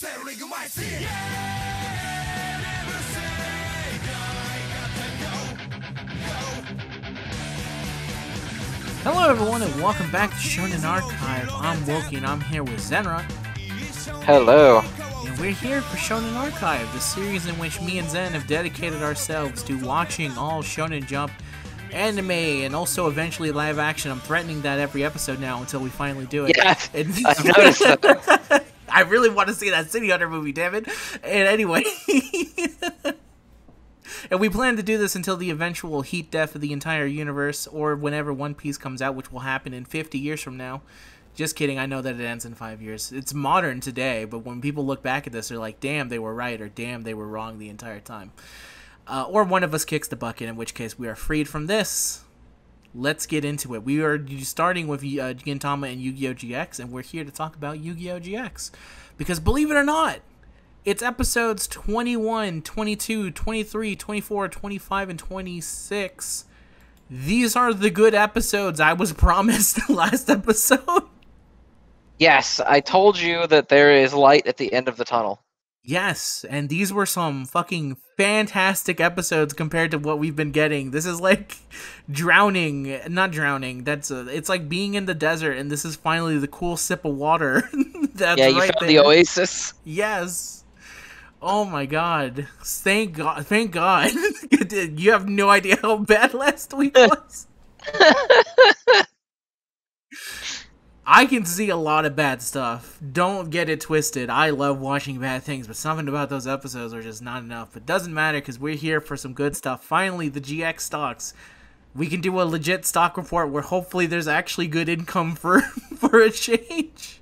Settling my sin. Yeah, never say die. Gotta go, go. Hello, everyone, and welcome back to Shonen Archive. I'm Wokey, and I'm here with Zenra. Hello. And we're here for Shonen Archive, the series in which me and Zen have dedicated ourselves to watching all Shonen Jump anime and also eventually live action. I'm threatening that every episode now until we finally do it. Yeah, And- I've noticed that. I really want to see that City Hunter movie, damn it. And anyway. and we plan to do this until the eventual heat death of the entire universe or whenever One Piece comes out, which will happen in 50 years from now. Just kidding, I know that it ends in five years. It's modern today, but when people look back at this, they're like, damn, they were right, or damn, they were wrong the entire time. Uh, or one of us kicks the bucket, in which case we are freed from this. Let's get into it. We are starting with uh, Gintama and Yu-Gi-Oh! GX, and we're here to talk about Yu-Gi-Oh! GX. Because believe it or not, it's episodes 21, 22, 23, 24, 25, and 26. These are the good episodes I was promised last episode. Yes, I told you that there is light at the end of the tunnel. Yes, and these were some fucking fantastic episodes compared to what we've been getting. This is like drowning, not drowning. That's a, it's like being in the desert, and this is finally the cool sip of water. that's yeah, you right found there. the oasis. Yes. Oh my god. Thank God. Thank God. you have no idea how bad last week was. I can see a lot of bad stuff. Don't get it twisted. I love watching bad things, but something about those episodes are just not enough. But doesn't matter because we're here for some good stuff. Finally, the GX stocks. We can do a legit stock report where hopefully there's actually good income for for a change.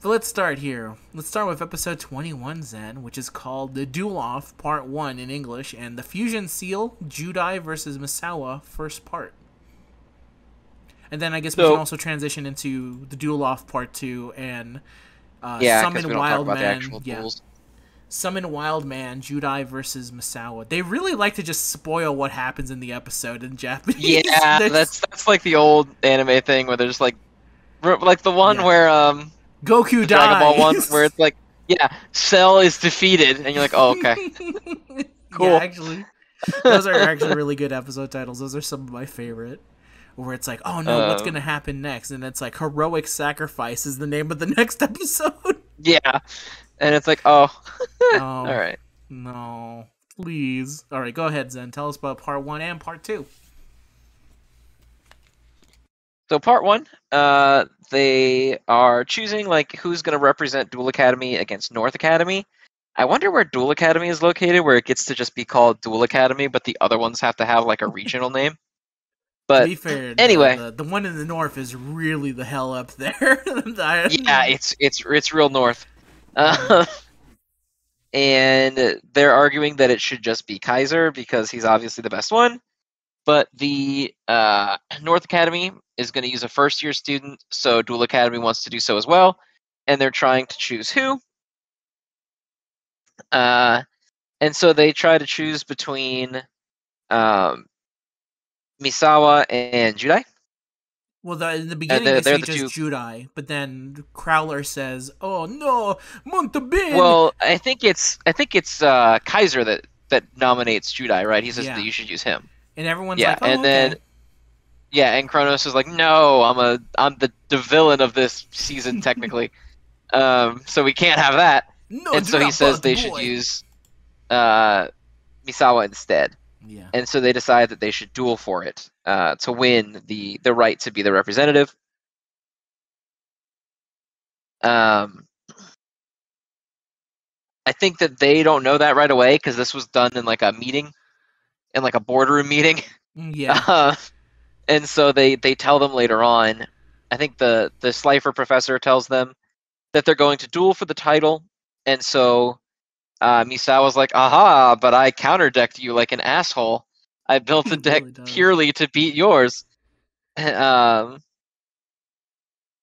But let's start here. Let's start with episode 21, Zen, which is called The Duel Off Part 1 in English, and The Fusion Seal, Judai versus Misawa, first part. And then I guess we can also transition into The Duel Off Part 2 and uh, yeah, Summon because we don't talk Wild about the Man. actual yeah. duels. Summon Wild Man, Judai versus Misawa. They really like to just spoil what happens in the episode in Japanese. Yeah, There's- that's that's like the old anime thing where there's like, r- like the one Yeah. where um, Goku the dies. Dragon Ball one where it's like, yeah, Cell is defeated, and you're like, oh okay, Cool. Yeah, actually, those are actually really good episode titles. Those are some of my favorite. Where it's like, oh no, what's Um, gonna happen next? And it's like heroic sacrifice is the name of the next episode. yeah, and it's like, oh, all right. No, please. All right, go ahead, Zen. Tell us about part one and part two. So part one, uh, they are choosing like who's going to represent Dual Academy against North Academy. I wonder where Dual Academy is located, where it gets to just be called Dual Academy, but the other ones have to have like a regional name. But fair, anyway. the, the one in the north is really the hell up there. Yeah, it's it's it's real north, uh, and they're arguing that it should just be Kaiser because he's obviously the best one. But the uh, North Academy is going to use a first year student, so Dual Academy wants to do so as well, and they're trying to choose who. Uh, and so they try to choose between um, Misawa and Judai. Well, the, in the beginning they're- they they're say the just Judai, but then Crowler says, "Oh no, Montabin." Well, I think it's I think it's uh, Kaiser that that nominates Judai, right? He says Yeah. that you should use him. and everyone's yeah, like, "Oh, and then- Yeah, and Kronos is like, no, I'm a I'm the, the villain of this season technically, um, so we can't have that. no, and so he says they boy." should use uh, Misawa instead. Yeah, And so they decide that they should duel for it uh, to win the the right to be the representative. Um, I think that they don't know that right away because this was done in like a meeting, in like a boardroom meeting. Mm, yeah. Uh, and so they they tell them later on. I think the the Slifer professor tells them that they're going to duel for the title, and so uh, Misawa's like, "Aha! But I counterdecked you like an asshole. I built a deck really purely to beat yours." um,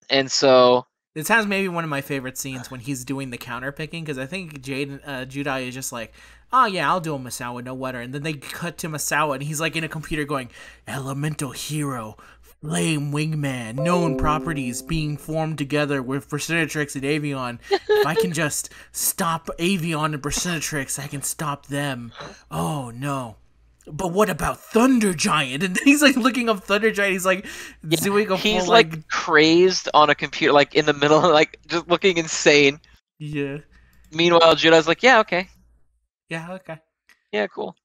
and so This has maybe one of my favorite scenes when he's doing the counter picking because I think Jade uh, Judai is just like, oh yeah, I'll do a Masawa, no wetter. And then they cut to Masawa and he's like in a computer going, Elemental Hero, lame wingman, known properties being formed together with Burstinatrix and Avian. If I can just stop Avian and Burstinatrix, I can stop them. Oh no. But what about Thunder Giant? And he's like looking up Thunder Giant. He's like doing a He's full, like, crazed on a computer, like in the middle, like just looking insane. yeah, Meanwhile, Judai's like, yeah, okay, yeah, okay. yeah, cool.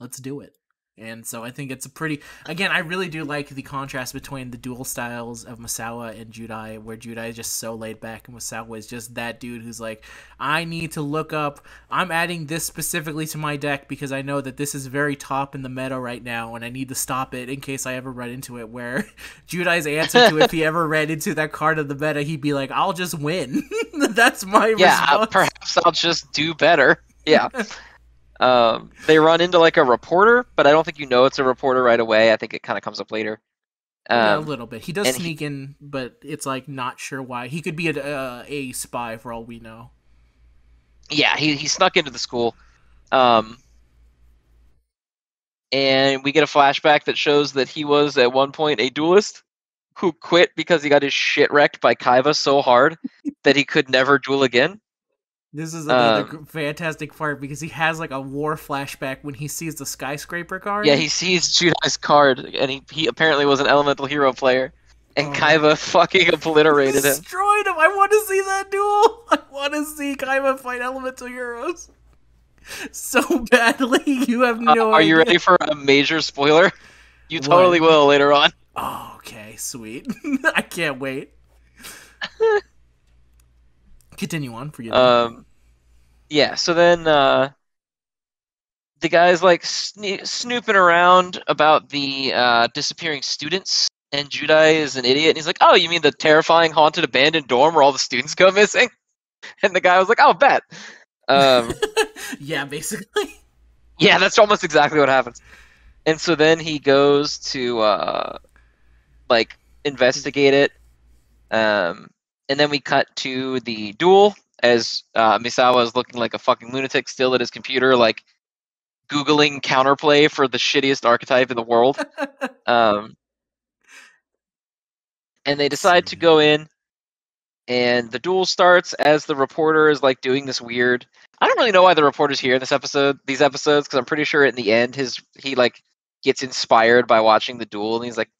let's do it. And so I think it's a pretty again, I really do like the contrast between the dual styles of Masawa and Judai, where Judai is just so laid back and Masawa is just that dude who's like, I need to look up I'm adding this specifically to my deck because I know that this is very top in the meta right now and I need to stop it in case I ever run into it where Judai's answer to if he ever ran into that card of the meta, he'd be like, I'll just win. That's my Yeah, response. perhaps I'll just do better. Yeah. Um, they run into like a reporter, but I don't think you know it's a reporter right away. I think it kind of comes up later. yeah, a Um, little bit. He does and he- sneak in, but it's like not sure why. He could be a, uh, a spy for all we know. yeah, he he snuck into the school. Um, and we get a flashback that shows that he was at one point a duelist who quit because he got his shit wrecked by Kaiba so hard that he could never duel again. This is another Um, fantastic part because he has like a war flashback when he sees the skyscraper card. Yeah, he sees Judai's card, and he, he apparently was an elemental hero player, and Oh. Kaiba fucking obliterated him. destroyed him. I want to see that duel. I want to see Kaiba fight elemental heroes so badly. You have Uh, no. are you ready for a major spoiler? You What? totally will later on. Oh, okay, sweet. I can't wait. Continue on for you. Um, yeah. So then uh, the guy's like sne- snooping around about the uh, disappearing students, and Judai is an idiot. And he's like, "Oh, you mean the terrifying haunted abandoned dorm where all the students go missing?" And the guy was like, "Oh, bet." Um, yeah, basically. yeah, that's almost exactly what happens. And so then he goes to uh, like investigate it. Um, and then we cut to the duel as uh, Misawa is looking like a fucking lunatic still at his computer, like googling counterplay for the shittiest archetype in the world. Um, and they decide to go in, and the duel starts as the reporter is like doing this weird. I don't really know why the reporter's here in this episode, these episodes, because I'm pretty sure in the end his he like gets inspired by watching the duel, and he's like,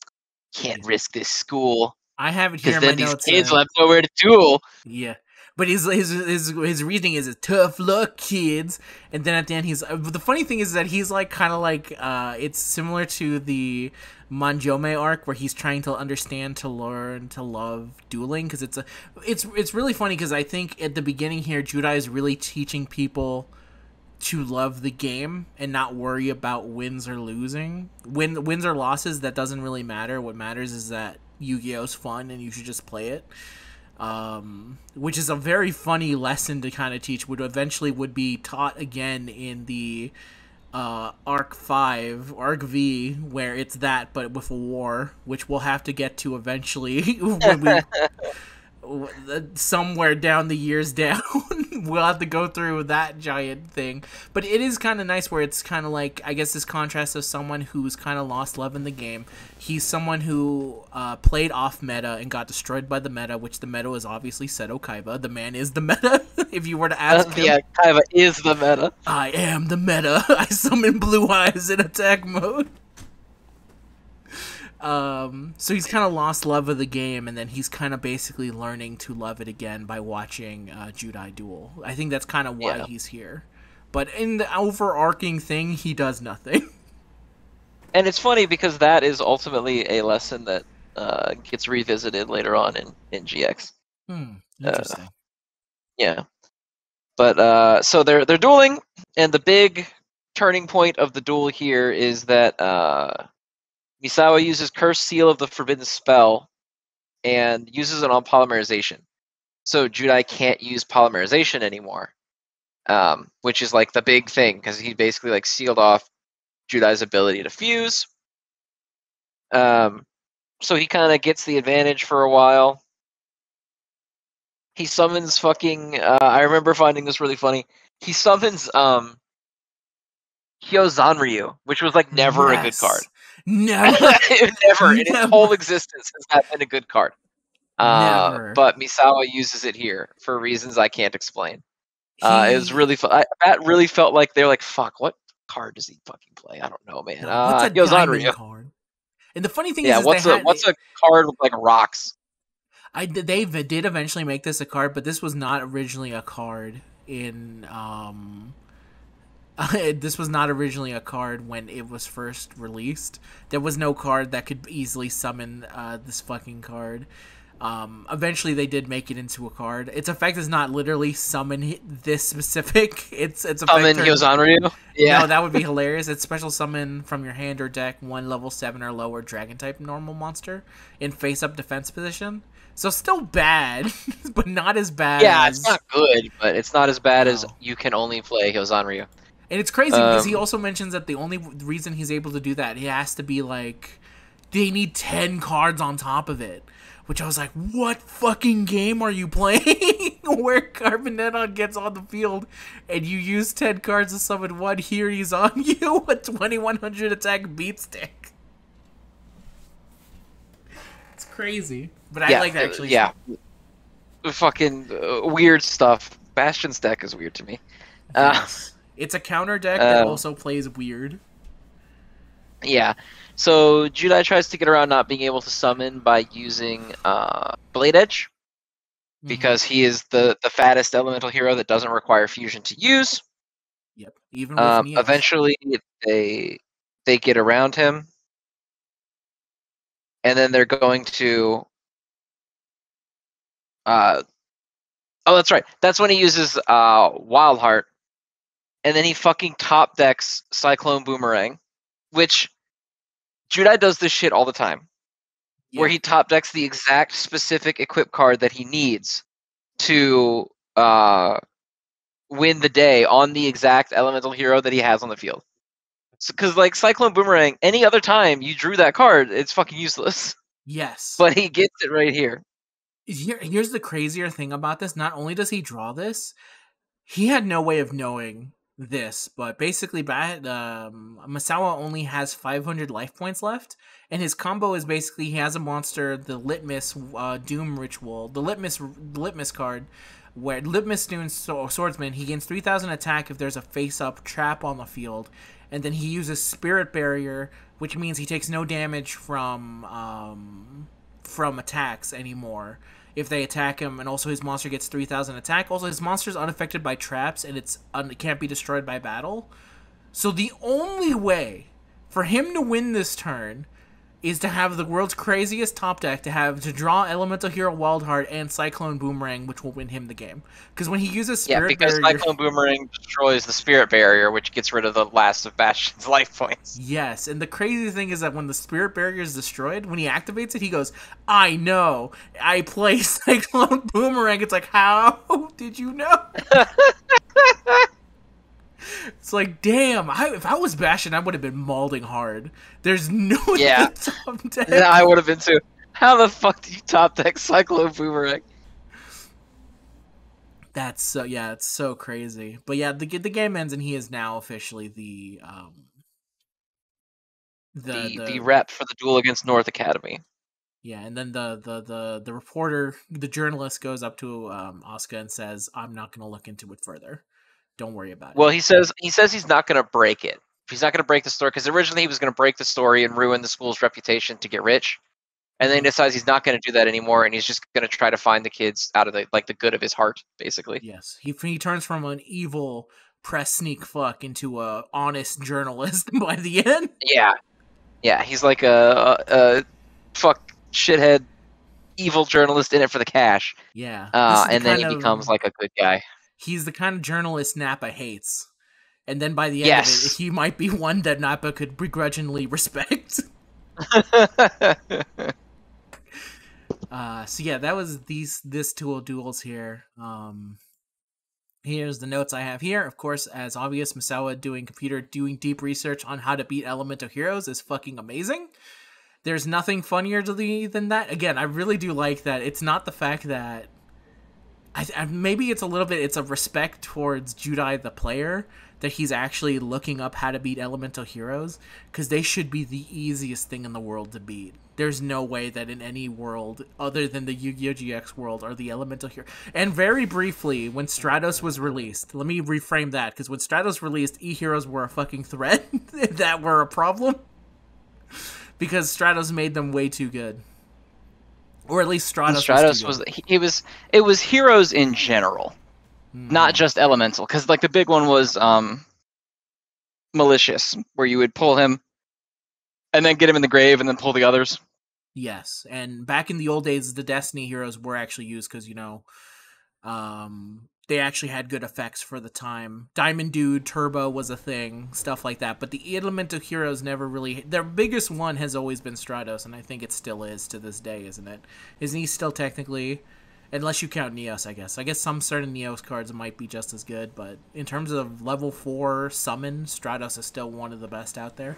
"Can't risk this school I have it here because in my then these notes. kids uh, will have nowhere to duel." Yeah. But his, his his his reasoning is tough luck, kids. And then at the end, he's uh, the funny thing is that he's like kind of like uh, it's similar to the Manjome arc where he's trying to understand, to learn, to love dueling because it's a it's it's really funny because I think at the beginning here, Judai is really teaching people to love the game and not worry about wins or losing. Win wins or losses that doesn't really matter. What matters is that Yu-Gi-Oh's fun and you should just play it um, which is a very funny lesson to kind of teach. Would eventually would be taught again in the uh, Arc Five, Arc V, where it's that, but with a war, which we'll have to get to eventually when we. Somewhere down the years down, we'll have to go through that giant thing. But it is kind of nice where it's kind of like I guess this contrast of someone who's kind of lost love in the game. He's someone who uh, played off meta and got destroyed by the meta, which the meta is obviously Seto Kaiba. The man is the meta. if you were to ask him, yeah, Kaiba is the meta. I am the meta. I summon blue eyes in attack mode. Um, so he's kind of lost love of the game, and then he's kind of basically learning to love it again by watching uh, Judai Duel. I think that's kind of why Yeah. he's here. But in the overarching thing, he does nothing. And it's funny because that is ultimately a lesson that uh, gets revisited later on in, in GX. Hmm, interesting. Yeah. But uh, so they're they're dueling, and the big turning point of the duel here is that uh, Misawa uses Curse Seal of the Forbidden Spell and uses it on polymerization. So Judai can't use polymerization anymore, um, which is like the big thing because he basically like sealed off Judai's ability to fuse. Um, so he kind of gets the advantage for a while he summons fucking uh, I remember finding this really funny. He summons um Hyo Zanryu, which was like never a good card. Never. Never in its whole existence has that been a good card. Uh, but Misawa uses it here for reasons I can't explain. Uh, it was really fun. I, that really felt like they're like, "Fuck, what card does he fucking play?" I don't know, man. No, Uh, what's a Yozanryu. card? And the funny thing Yeah, is, is what's they a had, what's a card with like rocks? I did- they did eventually make this a card, but this was not originally a card in um. this was not originally a card when it was first released. There was no card that could easily summon uh, this fucking card. Um, eventually, they did make it into a card. Its effect is not literally summon this specific. It's it's Summon Yozanryu. Yeah, No, that would be hilarious. It's special summon from your hand or deck one level seven or lower dragon type normal monster in face up defense position. So still bad, but not as bad. yeah, as... it's not good, but it's not as bad as you can only play Yozanryu. And it's crazy because he Um, also mentions that the only reason he's able to do that, he has to be like, they need ten cards on top of it. Which I was like, what fucking game are you playing? Where Carboneddon gets on the field and you use 10 cards to summon one, here he's on you, a 2100 attack beat stick. It's crazy. But I yeah, like uh, actually. Yeah, fucking uh, weird stuff. Bastion's deck is weird to me. Uh, Yes. It's a counter deck that Um, also plays weird. Yeah. So Judai tries to get around not being able to summon by using uh, Bladedge Mhm. because he is the the fattest elemental hero that doesn't require fusion to use. Yep. Even with Um, eventually, they they get around him, and then they're going to. Uh, oh, that's right. That's when he uses uh, Wild Heart, and then he fucking top decks Cyclone Boomerang, which Judai does this shit all the time, where he top decks the exact specific equip card that he needs to uh, win the day on the exact elemental hero that he has on the field. Because like Cyclone Boomerang, any other time you drew that card, it's fucking useless. Yes. But he gets it right here. Here, here's the crazier thing about this. Not only does he draw this, he had no way of knowing this, but basically, um, Masawa only has 500 life points left, and his combo is basically he has a monster, the Litmus uh, Doom Ritual, the Litmus Litmus card, where Litmus Doom Swordsman, he gains 3,000 attack if there's a face-up trap on the field, and then he uses Spirit Barrier, which means he takes no damage from um, from attacks anymore if they attack him, and also his monster gets 3,000 attack. Also, his monster is unaffected by traps, and it's un- it can't be destroyed by battle. So the only way for him to win this turn is to have the world's craziest top deck to have to draw Elemental Hero Wildheart and Cyclone Boomerang, which will win him the game. Because when he uses Yeah, Spirit because Barrier, Cyclone Boomerang destroys the Spirit Barrier, which gets rid of the last of Bastion's life points. Yes, and the crazy thing is that when the spirit barrier is destroyed, when he activates it, he goes, "I know, I play Cyclone Boomerang." It's like, how did you know? It's like, damn. I, if I was Bastion, I would have been mauling hard. There's no Yeah. top deck. Yeah, I would have been too. How the fuck do you top deck Cyclone Boomerang? That's so yeah, it's so crazy. But yeah, the the game ends, and he is now officially the um The, the rep for the duel against North Academy. Yeah, and then the the the the reporter, the journalist, goes up to um, Oscar and says, "I'm not going to look into it further. Don't worry about Well, it." he says he says he's not going to break it. He's not going to break the story because originally he was going to break the story and ruin the school's reputation to get rich, and then he Mhm. decides he's not going to do that anymore, and he's just going to try to find the kids out of the like the good of his heart, basically. Yes, he he turns from an evil press sneak fuck into a honest journalist by the end. Yeah, yeah. He's like a, a, a fuck shithead, evil journalist in it for the cash, Yeah, uh, and then he of- becomes like a good guy. He's the kind of journalist Napa hates. And then by the end of it, he might be one that Napa could begrudgingly respect. Uh, so yeah, that was these this dual duels here. Um, here's the notes I have here. Of course, as obvious, Masawa doing computer doing deep research on how to beat Elemental Heroes is fucking amazing. There's nothing funnier to the than that. Again, I really do like that. It's not the fact that I, maybe it's a little bit. It's a respect towards Judai the player that he's actually looking up how to beat elemental heroes because they should be the easiest thing in the world to beat. There's no way that in any world other than the Yu-Gi-Oh GX world are the elemental hero. And very briefly, when Stratos was released, let me reframe that because when Stratos released, e-heroes were a fucking threat that were a problem because Stratos made them way too good. Or at least Stratos, Stratos was, was he, it was it was heroes in general, not just elemental. Because like the big one was um, malicious, where you would pull him, and then get him in the grave, and then pull the others. Yes, and back in the old days, the Destiny heroes were actually used because you know, um, they actually had good effects for the time. Diamond Dude, Turbo was a thing, stuff like that. But the Elemental heroes never really. Their biggest one has always been Stratos, and I think it still is to this day, isn't it? Isn't he still technically? Unless you count Neos, I guess. I guess some certain Neos cards might be just as good, but in terms of level four summon, Stratos is still one of the best out there.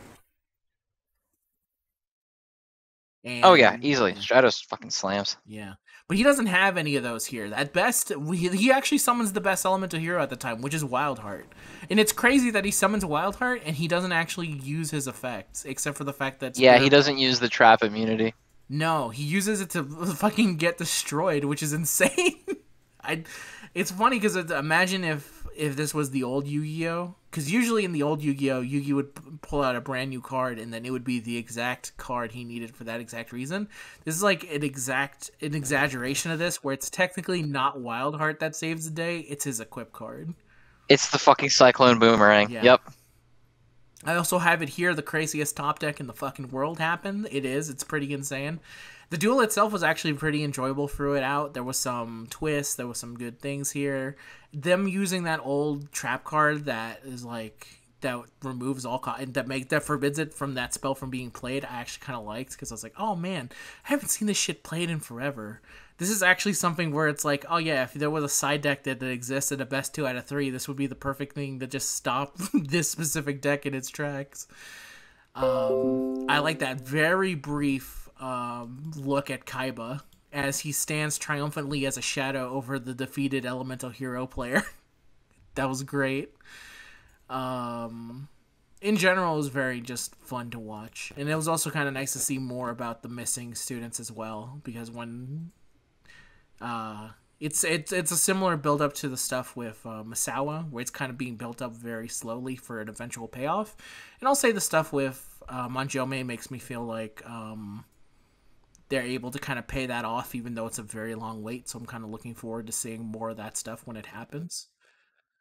Oh yeah, easily. Uh, Stratos fucking slams. yeah, but he doesn't have any of those here. At best, we, he actually summons the best elemental hero at the time, which is Wildheart. And it's crazy that he summons Wildheart and he doesn't actually use his effects, except for the fact that Yeah, he doesn't use the trap immunity. No, he uses it to fucking get destroyed, which is insane. I, it's funny because imagine if if this was the old Yu-Gi-Oh. Because usually in the old Yu-Gi-Oh, Yu-Gi would p- pull out a brand new card, and then it would be the exact card he needed for that exact reason. This is like an exact an exaggeration of this, where it's technically not Wild Heart that saves the day; it's his equip card. It's the fucking cyclone boomerang. Yeah. Yep. I also have it here. The craziest top deck in the fucking world happened. It is. It's pretty insane. The duel itself was actually pretty enjoyable through it out. There was some twists. There was some good things here. Them using that old trap card that is like that removes all co- that make that forbids it from that spell from being played. I actually kind of liked because I was like, oh man, I haven't seen this shit played in forever. This is actually something where it's like, oh yeah, if there was a side deck that, that existed, a best two out of three, this would be the perfect thing to just stop this specific deck in its tracks. Um, I like that very brief um, look at Kaiba as he stands triumphantly as a shadow over the defeated elemental hero player. that was great. Um, in general, it was very just fun to watch, and it was also kind of nice to see more about the missing students as well. Because when uh, it's it's it's a similar build up to the stuff with uh, Masawa, where it's kind of being built up very slowly for an eventual payoff. And I'll say the stuff with uh, Manjome makes me feel like um, they're able to kind of pay that off, even though it's a very long wait. So I'm kind of looking forward to seeing more of that stuff when it happens.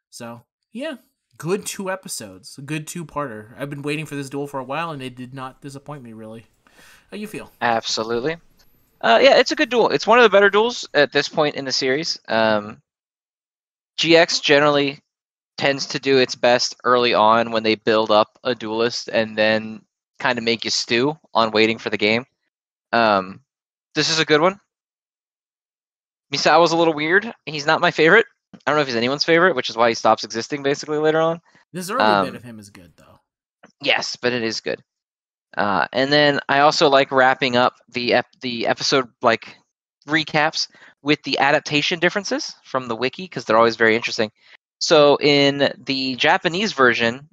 So yeah, good two episodes, a good two parter. I've been waiting for this duel for a while, and it did not disappoint me really. How you feel? Absolutely. Uh, yeah, it's a good duel. It's one of the better duels at this point in the series. Um, GX generally tends to do its best early on when they build up a duelist and then kind of make you stew on waiting for the game. Um, this is a good one. Misawa's a little weird. He's not my favorite. I don't know if he's anyone's favorite, which is why he stops existing basically later on. This early Um, bit of him is good though. Yes, but it is good. Uh, and then I also like wrapping up the ep- the episode like recaps with the adaptation differences from the wiki because they're always very interesting. So in the Japanese version,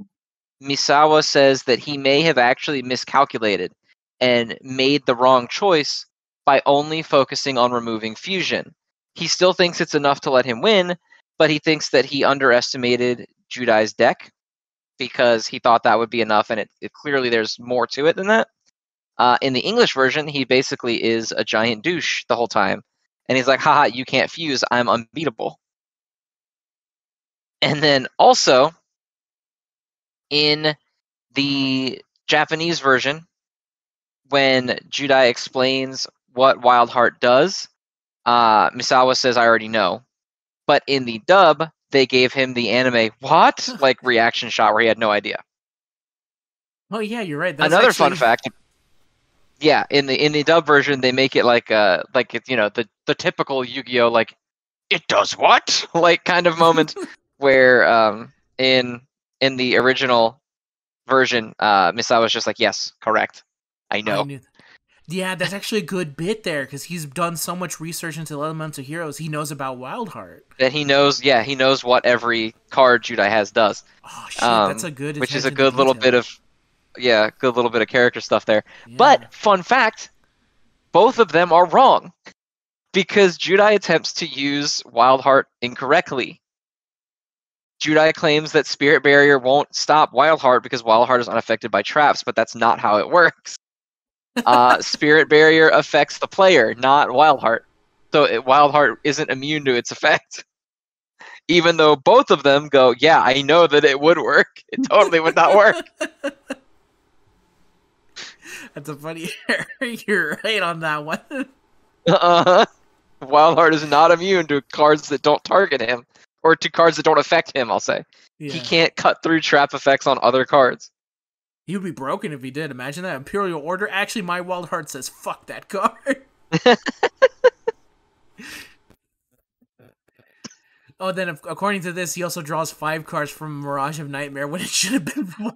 Misawa says that he may have actually miscalculated and made the wrong choice by only focusing on removing fusion. He still thinks it's enough to let him win, but he thinks that he underestimated Judai's deck because he thought that would be enough, and it, it clearly there's more to it than that. Uh, in the English version, he basically is a giant douche the whole time, and he's like, "Haha, you can't fuse. I'm unbeatable." And then also in the Japanese version, when Judai explains what Wildheart does, uh, Misawa says, "I already know." But in the dub, they gave him the anime what like reaction shot where he had no idea. Oh yeah, you're right. That's Another fun fact. Yeah, in the in the dub version, they make it like uh like it's you know the the typical Yu-Gi-Oh like it does what like kind of moment where um in in the original version uh Misawa's just like yes correct I I know knew- Yeah, that's actually a good bit there because he's done so much research into elemental heroes. He knows about Wildheart. That he knows, yeah, he knows what every card Judai has does, Oh shit, um, that's a good. which is a good little detail. bit of, yeah, good little bit of character stuff there. Yeah. But fun fact, both of them are wrong because Judai attempts to use Wildheart incorrectly. Judai claims that Spirit Barrier won't stop Wildheart because Wildheart is unaffected by traps, but that's not how it works. Uh, Spirit Barrier affects the player, not Wildheart. So it, Wildheart isn't immune to its effect. Even though both of them go, yeah, I know that it would work. It totally would not work. that's a funny. error. You're right on that one. Uh-huh. Wildheart is not immune to cards that don't target him, or to cards that don't affect him. I'll say yeah. he can't cut through trap effects on other cards. He would be broken if he did. Imagine that Imperial Order. Actually, my wild heart says fuck that card. oh, then according to this, he also draws five cards from Mirage of Nightmare when it should have been four.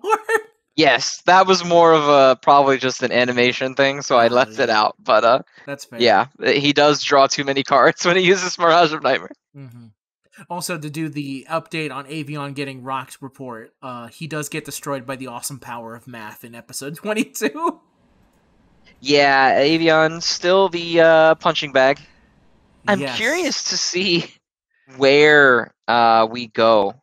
Yes, that was more of a probably just an animation thing, so I Oh, left it out. But uh, That's fair. yeah, he does draw too many cards when he uses Mirage of Nightmare. hmm Also, to do the update on Avian getting rocked report, uh, he does get destroyed by the awesome power of math in episode 22. Yeah, Avian still the uh, punching bag. I'm Yes. curious to see where uh, we go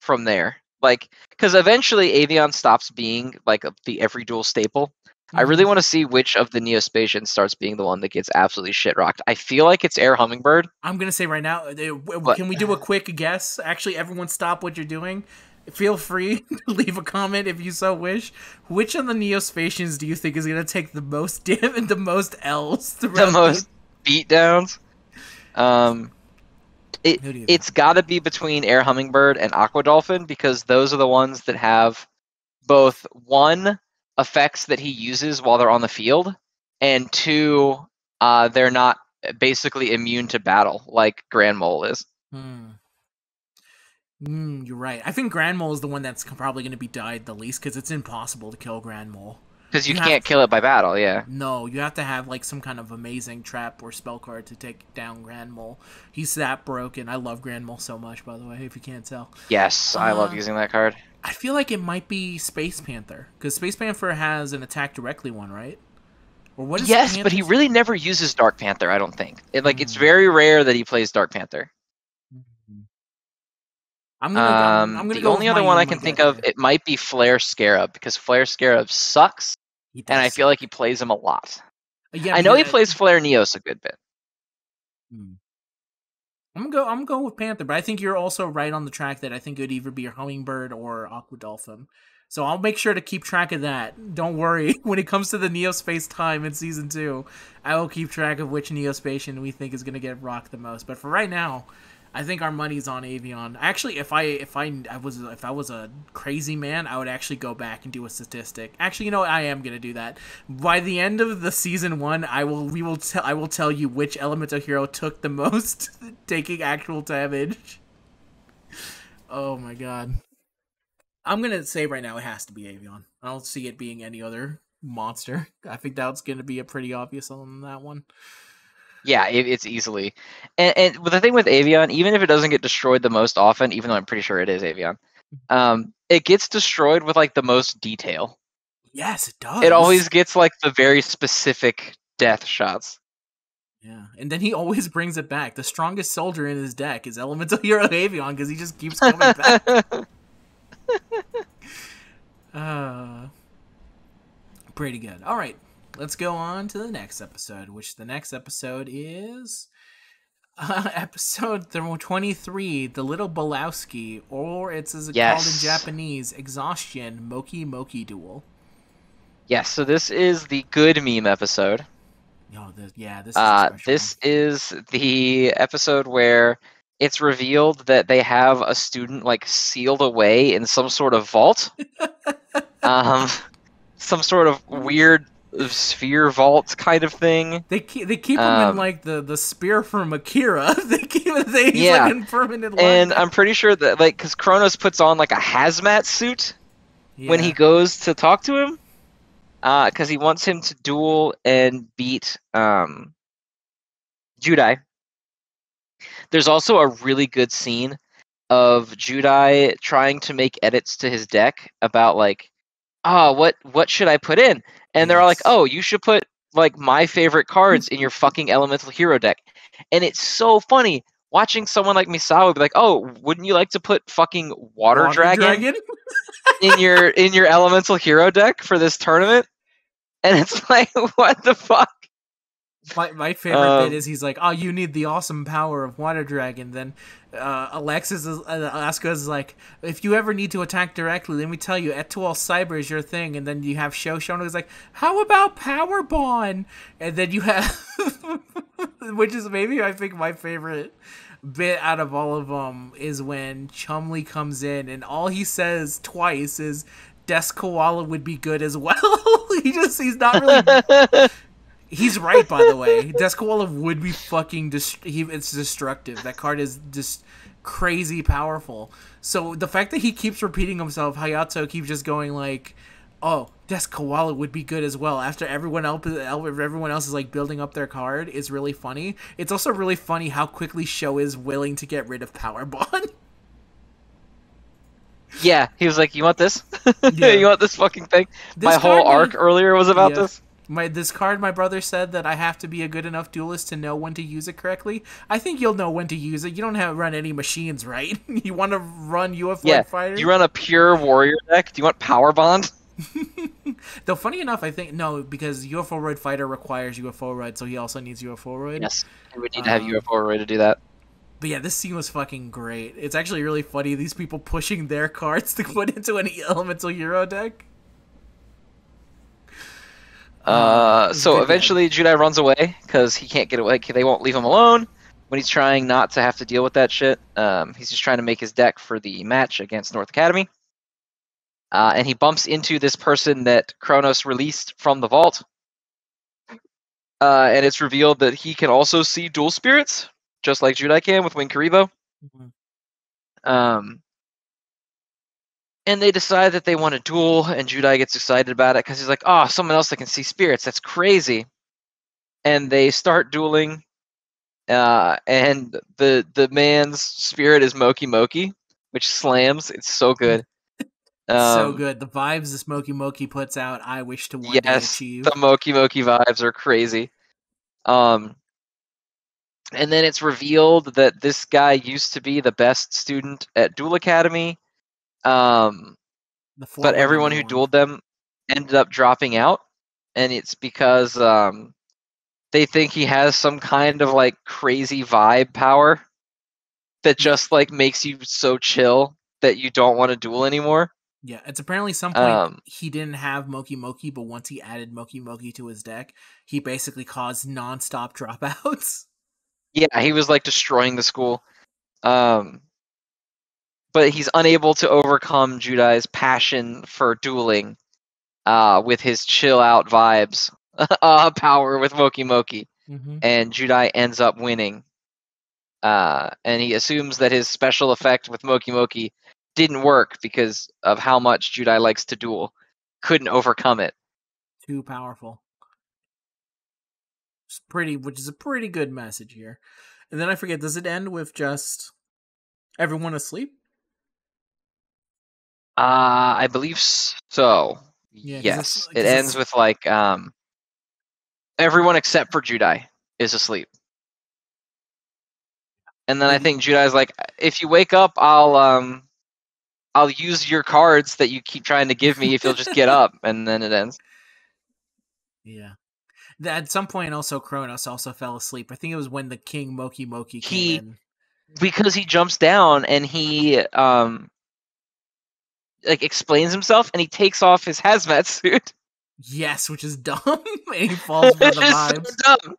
from there. Like, because eventually Avion stops being like a, the every duel staple. I really Mhm. want to see which of the Neospacians starts being the one that gets absolutely shit rocked. I feel like it's Air Hummingbird. I'm gonna say right now, w- What? can we do a quick guess? Actually, everyone stop what you're doing. Feel free to leave a comment if you so wish. Which of the Neospacians do you think is gonna take the most dim and the most L's? The throughout most beatdowns. Um, it Who do you it's got to be between Air Hummingbird and Aqua Dolphin because those are the ones that have both one effects that he uses while they're on the field, and two, uh, they're not basically immune to battle like Grand Mole is. Hmm. Hmm, you're right. I think Grand Mole is the one that's probably going to be died the least because it's impossible to kill Grand Mole. Because you, You can't to- kill it by battle, yeah. No, you have to have like some kind of amazing trap or spell card to take down Grand Mole. He's that broken. I love Grand Mole so much, by the way, if you can't tell. Yes, I love Uh, using that card. I feel like it might be Space Panther because Space Panther has an attack directly one, right? Or what is Yes, but he Panther's- really never uses Dark Panther. I don't think. It, like it's Hmm. very rare that he plays Dark Panther. I'm gonna, I'm- Um, I'm gonna the go only other one I can think of, it might be Flare Scarab because Flare Scarab sucks, and I feel like he plays him a lot. yeah, I know he plays Flare Neos a good bit. Hmm. I'm gonna go. I'm gonna with Panther, but I think you're also right on the track that I think it would either be a Hummingbird or Aqua Dolphin. So I'll make sure to keep track of that. Don't worry. When it comes to the Neospace time in season two, I will keep track of which Neospacian we think is gonna get rocked the most. But for right now, I think our money's on Avian. Actually, if I if I, I was if I was a crazy man, I would actually go back and do a statistic. Actually, you know what? I am gonna do that. By the end of the season one, I will we will tell I will tell you which elemental hero took the most taking actual damage. Oh my god. I'm gonna say right now it has to be Avion. I don't see it being any other monster. I think that's gonna be a pretty obvious on that one. Yeah, it, it's easily. And, and the thing with Avian, even if it doesn't get destroyed the most often, even though I'm pretty sure it is Avian, um, it gets destroyed with like the most detail. Yes, it does. It always gets like the very specific death shots. Yeah, and then he always brings it back. The strongest soldier in his deck is Elemental Hero Avian because he just keeps coming back. Uh, pretty good. All right, let's go on to the next episode, which the next episode is uh, episode 23, The Little Bolowski, or it's as it's called in Japanese, Exhaustion Moki Moki Duel. yes, so this is the good meme episode. Oh, the, yeah, this is Uh, this is the episode where it's revealed that they have a student like sealed away in some sort of vault. um, some sort of weird sphere vault kind of thing. They keep they keep him in Um, like the the spear from Akira. they keep they, Yeah. like in permanent And I'm pretty sure that like because Kronos puts on like a hazmat suit when he goes to talk to him. because he wants him to duel and beat um, Judai. There's also a really good scene of Judai trying to make edits to his deck about like, oh, what what should I put in? And they're all like, oh, you should put like my favorite cards in your fucking elemental hero deck. And it's so funny watching someone like Misawa be like, oh, wouldn't you like to put fucking water, dragon, in your in your elemental hero deck for this tournament? And it's like, what the fuck? My, my favorite Um, bit is he's like, "Oh, you need the awesome power of Water Dragon." Then uh, Alexis is, uh, Alaska is like, "If you ever need to attack directly, let me tell you, Etoile Cyber is your thing." And then you have Shoshone who's like, "How about Power Bond?" And then you have, which is maybe I think my favorite bit out of all of them is when Chumley comes in and all he says twice is. Des Koala would be good as well. he just he's not really He's right, by the way. Des Koala would be fucking. Dest- he, it's destructive. That card is just crazy powerful. So the fact that he keeps repeating himself, Hayato keeps just going like, "Oh, Des Koala would be good as well." After everyone else, everyone else is like building up their card, is really funny. It's also really funny how quickly Show is willing to get rid of Power Bond. Yeah, he was like, "You want this? Yeah. you want this fucking thing?" This My whole arc earlier was about Yeah. this. My this card, my brother said that I have to be a good enough duelist to know when to use it correctly. I think you'll know when to use it. You don't have to run any machines, right? you want to run UFO Yeah. fighter. You run a pure warrior deck? Do you want power bond? Though funny enough, I think no, because UFO Roid fighter requires UFO Roid, so he also needs UFO Roid. Yes, you would need to have Um, UFO array to do that. But yeah, this scene was fucking great. It's actually really funny. These people pushing their cards to put into an elemental hero deck. Uh, so good, eventually, Judai runs away because he can't get away. They won't leave him alone when he's trying not to have to deal with that shit. Um, he's just trying to make his deck for the match against North Academy. Uh, and he bumps into this person that Kronos released from the vault. Uh, and it's revealed that he can also see dual spirits, just like Judai can with Wing Kuriboh. Mhm. Um, and they decide that they want to duel, and Judai gets excited about it because he's like, "Oh, someone else that can see spirits. That's crazy." And they start dueling, uh, and the the man's spirit is Moki Moki, which slams. It's so good. so Um, good. The vibes the Smoky Moki puts out, I wish to one day Yes, achieve. the Moki Moki vibes are crazy. Um, and then it's revealed that this guy used to be the best student at Duel Academy. Um, The but everyone who dueled them ended up dropping out, and it's because um, they think he has some kind of like crazy vibe power that just like makes you so chill that you don't want to duel anymore. Yeah, it's apparently some point Um, he didn't have Moki Moki, but once he added Moki Moki to his deck, he basically caused non-stop dropouts. Yeah, he was like destroying the school. Um, but he's unable to overcome Judai's passion for dueling uh, with his chill out vibes uh, power with Moki Moki. Mm-hmm. and Judai ends up winning. Uh, and he assumes that his special effect with Moki Moki didn't work because of how much Judai likes to duel. Couldn't overcome it. Too powerful. It's pretty, which is a pretty good message here. And then I forget, does it end with just everyone asleep? Uh, I believe so. Yeah, yes, it ends with like um, everyone except for Judai is asleep. And then I Mhm. think Judai's like, if you wake up, I'll um, I'll use your cards that you keep trying to give me if you'll just get up. And then it ends. Yeah. At some point, also Kronos also fell asleep. I think it was when the King Moki Moki came He- in. because he jumps down and he um like explains himself and he takes off his hazmat suit. Yes, which is dumb. and he falls for the vibes. so dumb.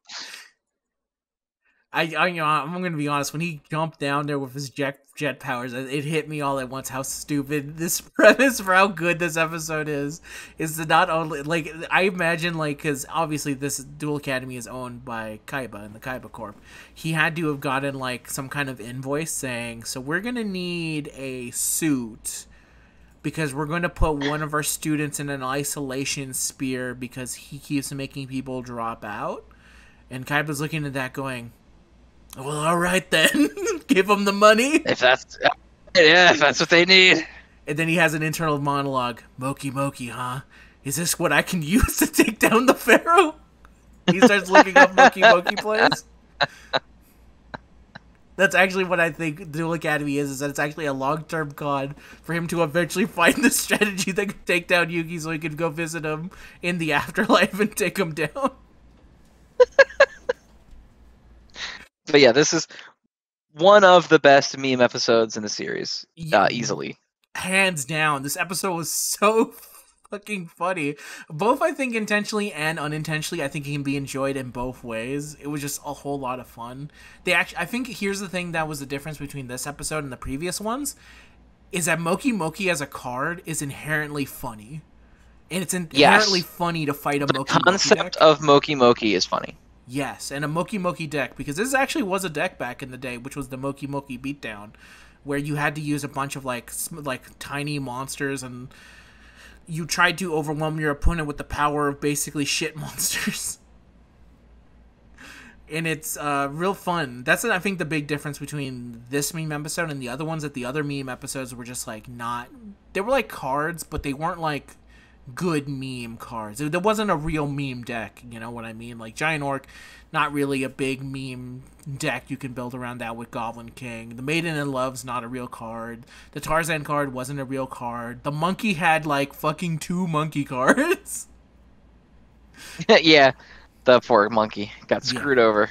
I, I, you know, I'm gonna be honest. When he jumped down there with his jet jet powers, it it hit me all at once how stupid this premise for how good this episode is. Is to not only like I imagine like because obviously this Dual Academy is owned by Kaiba and the Kaiba Corp. He had to have gotten like some kind of invoice saying, "So we're gonna need a suit." Because we're going to put one of our students in an isolation spear because he keeps making people drop out. And Kaiba's looking at that going, well, all right then. Give him the money. If that's yeah, if that's what they need. And then he has an internal monologue. Moki Moki, huh? Is this what I can use to take down the Pharaoh? He starts looking up Moki Moki plays. That's actually what I think Duel Academy is, is that it's actually a long-term con for him to eventually find the strategy that could take down Yugi so he could go visit him in the afterlife and take him down. But yeah, this is one of the best meme episodes in the series, Yeah. uh, easily. hands down this episode was so fucking funny. Both i think intentionally and unintentionally i think it can be enjoyed in both ways. It was just a whole lot of fun. They actually i think here's the thing that was the difference between this episode and the previous ones is that moki moki as a card is inherently funny. And it's inherently funny to fight a The moki moki concept deck. of Moki Moki is funny. Yes, and a Moki Moki deck because this actually was a deck back in the day, which was the Moki Moki Beatdown, where you had to use a bunch of like like tiny monsters and you tried to overwhelm your opponent with the power of basically shit monsters. and it's uh, real fun. That's I think the big difference between this meme episode and the other ones. That the other meme episodes were just like not. They were like cards, but they weren't like good meme cards. There wasn't a real meme deck, you know what I mean? Like Giant Orc, not really a big meme deck you can build around that with Goblin King. The Maiden in Love's not a real card. The Tarzan card wasn't a real card. The monkey had like fucking two monkey cards. yeah, the poor monkey got Yeah. screwed over.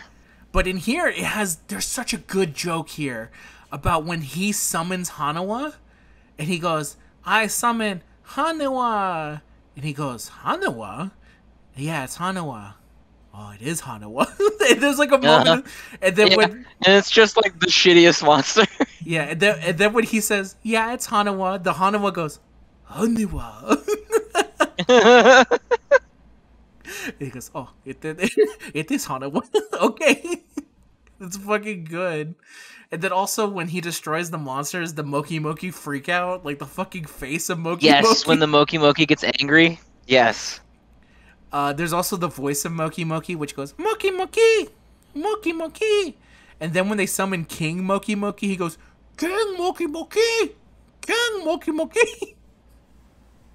But in here, it has there's such a good joke here about when he summons Hanawa, and he goes, "I summon Hanawa," and he goes, "Hanawa." Yeah, it's Hanawa. Oh, it is Hanawa. There's like a uh-huh. moment, and then Yeah, when and it's just like the shittiest monster. yeah, and then, and then when he says, "Yeah, it's Hanawa," the Hanawa goes, "Hanawa." he goes, "Oh, it it, it is Hanawa." okay, it's fucking good. And then also when he destroys the monsters, the Moki Moki freak out, like the fucking face of Moki yes, Moki. when the Moki Moki gets angry. Yes. Uh, there's also the voice of Moki Moki, which goes Moki Moki, Moki Moki, and then when they summon King Moki Moki, he goes King Moki Moki, King Moki Moki.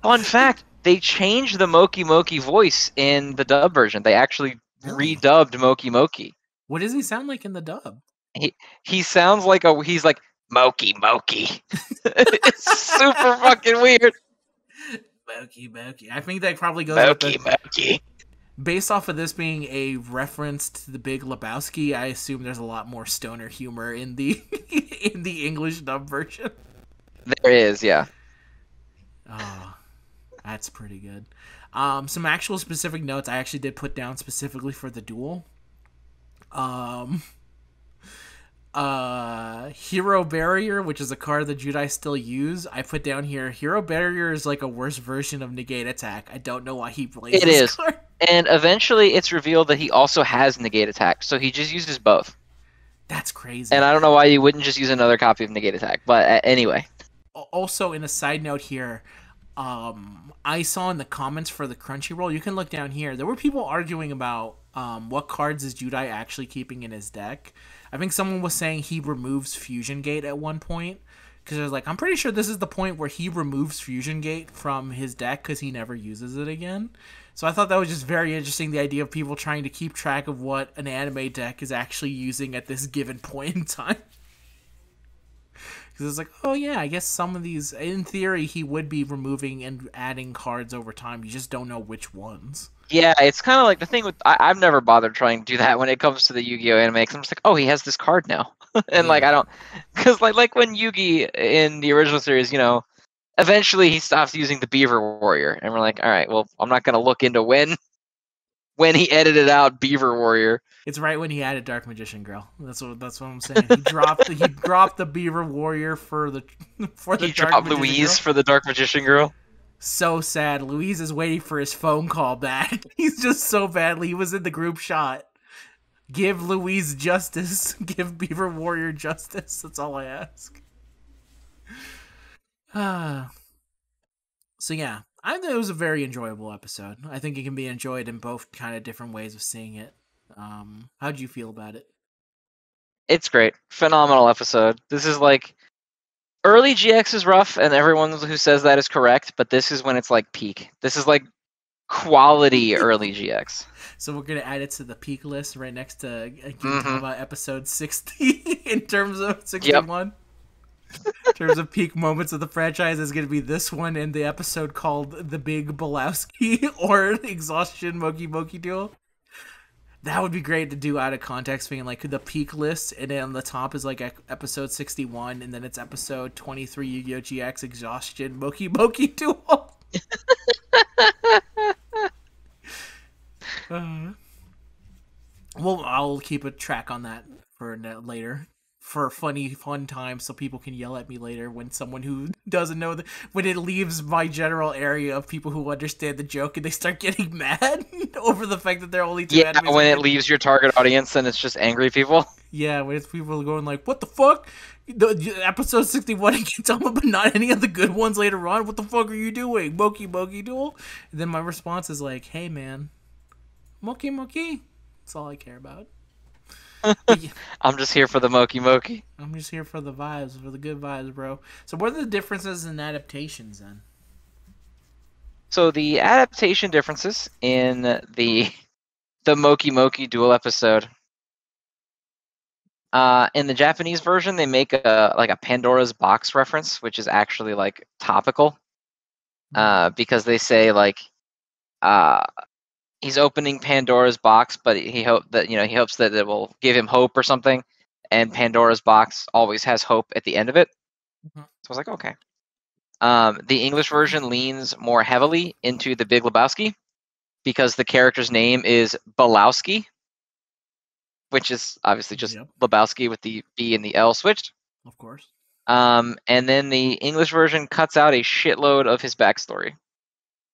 Fun fact: they changed the Moki Moki voice in the dub version. They actually Really? redubbed Moki Moki. What does he sound like in the dub? He sounds like a. He's like Mokey Mokey. it's super fucking weird. Mokey Mokey. I think that probably goes with Moki the, Moki. based off of this being a reference to the Big Lebowski. I assume there's a lot more stoner humor in the in the English dub version. There is, yeah. Oh, that's pretty good. Um, some actual specific notes I actually did put down specifically for the duel. Um, uh, Hero Barrier, which is a card that Judai still use, I put down here. Hero Barrier is like a worse version of Negate Attack. I don't know why he plays It this is. card. And eventually, it's revealed that he also has negate attack, so he just uses both. That's crazy. And I don't know why you wouldn't just use another copy of negate attack. But uh, anyway, also in a side note here um i saw in the comments for the crunchyroll you can look down here there were people arguing about um what cards is judai actually keeping in his deck i think someone was saying he removes fusion gate at one point because i was like i'm pretty sure this is the point where he removes fusion gate from his deck because he never uses it again so i thought that was just very interesting the idea of people trying to keep track of what an anime deck is actually using at this given point in time because it's like, oh yeah, I guess some of these, in theory, he would be removing and adding cards over time. You just don't know which ones. Yeah, it's kind of like the thing with I, I've never bothered trying to do that when it comes to the Yu-Gi-Oh anime. Cause I'm just like, oh, he has this card now, and like I don't, because like like when Yugi in the original series, you know, eventually he stops using the Beaver Warrior, and we're like, all right, well, I'm not gonna look into when when he edited out Beaver Warrior. It's right when he added Dark Magician Girl. That's what that's what I'm saying. He dropped he dropped the Beaver Warrior for the for the He Dark dropped Magician Louise Girl. for the Dark Magician Girl. So sad. Louise is waiting for his phone call back. He's just so badly. He was in the group shot. Give Louise justice. Give Beaver Warrior justice. That's all I ask. Ah. So yeah, I think it was a very enjoyable episode. I think it can be enjoyed in both kind of different ways of seeing it. Um, how'd you feel about it? It's great. Phenomenal episode. This is like early GX is rough, and everyone who says that is correct, but this is when it's like peak. This is like quality early GX. So we're gonna add it to the peak list right next to uh. Gintama episode sixty in terms of sixty-one. in terms of peak moments of the franchise, is gonna be this one and the episode called "The Big Bolowski" or "Exhaustion Moki Moki Duel." That would be great to do out of context, being like the peak list, and then on the top is like episode sixty-one, and then it's episode twenty-three Yu-Gi-Oh! GX Exhaustion Moki Moki Duel. Uh, well, I'll keep a track on that for later, for funny fun times, so people can yell at me later when someone who doesn't know the, when it leaves my general area of people who understand the joke and they start getting mad over the fact that they're only two Yeah, when it leaves your target audience and it's just angry people. Yeah, when it's people going like, "What the fuck?" The, episode sixty-one and Gintama, but not any of the good ones later on. What the fuck are you doing, Moki Moki Duel? And then my response is like, "Hey man, Moki Moki." That's all I care about. I'm just here for the mokey mokey. I'm just here for the vibes, for the good vibes, bro. So, what are the differences in adaptations then? So the adaptation differences in the the Moki Moki duel episode. Uh, in the Japanese version, they make a like a Pandora's box reference, which is actually like topical, uh, because they say like, uh, he's opening Pandora's box, but he hope that you know he hopes that it will give him hope or something, and Pandora's box always has hope at the end of it. Mhm. So I was like, okay. Um, the English version leans more heavily into the Big Lebowski because the character's name is Balowski, which is obviously just Yep. Lebowski with the B and the L switched. Of course. Um, and then the English version cuts out a shitload of his backstory.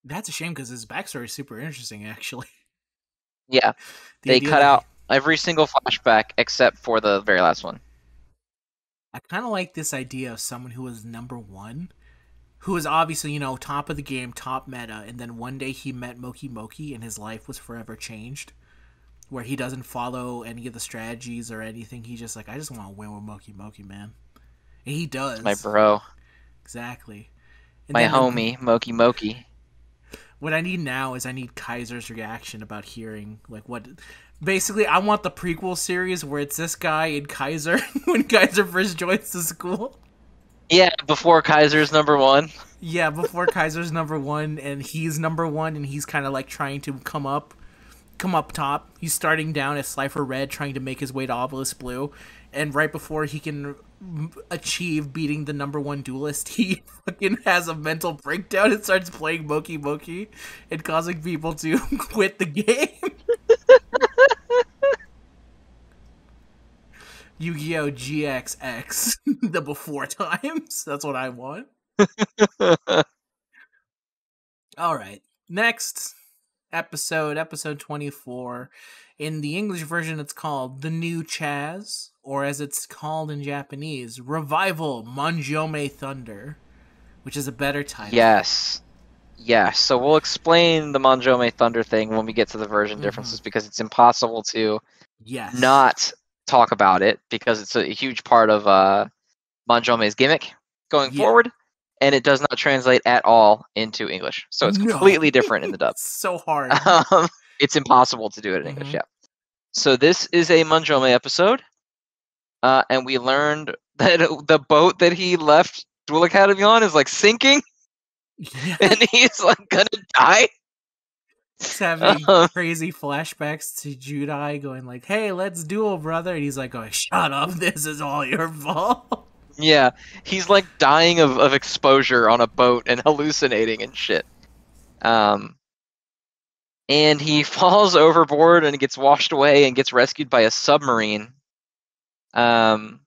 That's a shame because his backstory is super interesting, actually. Yeah, The they cut out every single flashback except for the very last one. I kind of like this idea of someone who was number one, who was obviously, you know, top of the game, top meta, and then one day he met Moki Moki and his life was forever changed. Where he doesn't follow any of the strategies or anything. He's just like, I just want to win with Moki Moki, man. And he does. My bro, Exactly. And my homie, Moki Moki. What I need now is I need Kaiser's reaction about hearing like what basically I want the prequel series where it's this guy and Kaiser when Kaiser first joins the school. Yeah, before Kaiser's number one. Yeah, before Kaiser's number one and he's number one and he's kind of like trying to come up, come up top. He's starting down as Slifer Red, trying to make his way to Obelisk Blue, and right before he can achieve beating the number one duelist, he fucking has a mental breakdown and starts playing Moki Moki and causing people to quit the game. Yu-Gi-Oh! GXX, the before times. That's what I want. All right. Next episode, episode 24. In the English version, it's called The New Chazz, or as it's called in Japanese, Revival Manjome Thunder, which is a better title. Yes. Yes. So we'll explain the Manjome Thunder thing when we get to the version Mhm. differences because it's impossible to Yes. not talk about it because it's a huge part of uh, Manjome's gimmick going Yeah. forward, and it does not translate at all into English. So it's No. completely different in the dub. So hard. um, it's impossible to do it in English. Mhm. Yeah. So this is a Manjome episode, uh, and we learned that the boat that he left Duel Academy on is like sinking, yeah. and he's like gonna die. He's having Um, crazy flashbacks to Judai going like, "Hey, let's duel, brother," and he's like, "Going, shut up! This is all your fault." Yeah, he's like dying of, of exposure on a boat and hallucinating and shit. Um, and he falls overboard and gets washed away and gets rescued by a submarine. Um,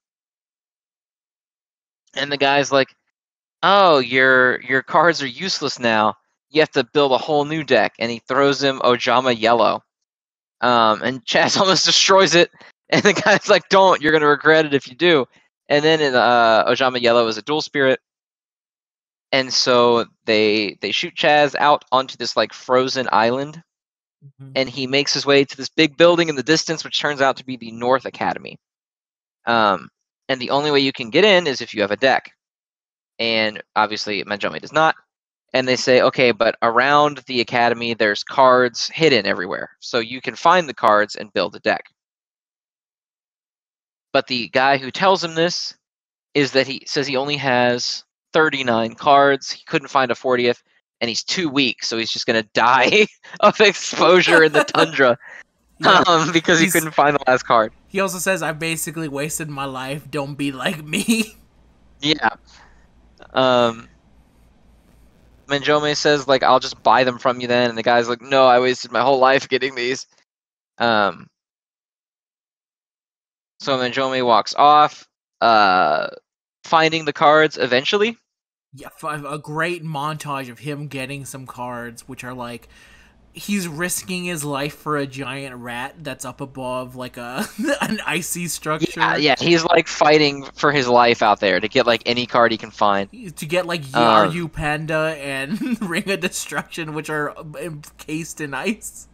and the guy's like, "Oh, your your cards are useless now. You have to build a whole new deck." And he throws him Ojama Yellow. Um, and Chazz almost destroys it. And the guy's like, "Don't! You're gonna regret it if you do." And then in uh, Ojama Yellow is a dual spirit. and so they they shoot Chazz out onto this like frozen island, Mhm. and he makes his way to this big building in the distance, which turns out to be the North Academy. Um, and the only way you can get in is if you have a deck, and obviously Manjome does not. And they say, okay, but around the academy, there's cards hidden everywhere, so you can find the cards and build a deck. But the guy who tells him this is that he says he only has 39 cards. He couldn't find a 40th, and he's too weak, so he's just gonna die of exposure in the tundra Yeah. um, because he couldn't find the last card. He also says, "I basically wasted my life. Don't be like me." Yeah. Um, Manjome says like I'll just buy them from you then, and the guy's like, no, I wasted my whole life getting these. Um. So Manjome walks off, uh, finding the cards eventually. Yeah, a great montage of him getting some cards, which are like he's risking his life for a giant rat that's up above like a an icy structure. Yeah, yeah, he's like fighting for his life out there to get like any card he can find. To get like Uh, Yaru Panda and Ring of Destruction, which are encased in ice.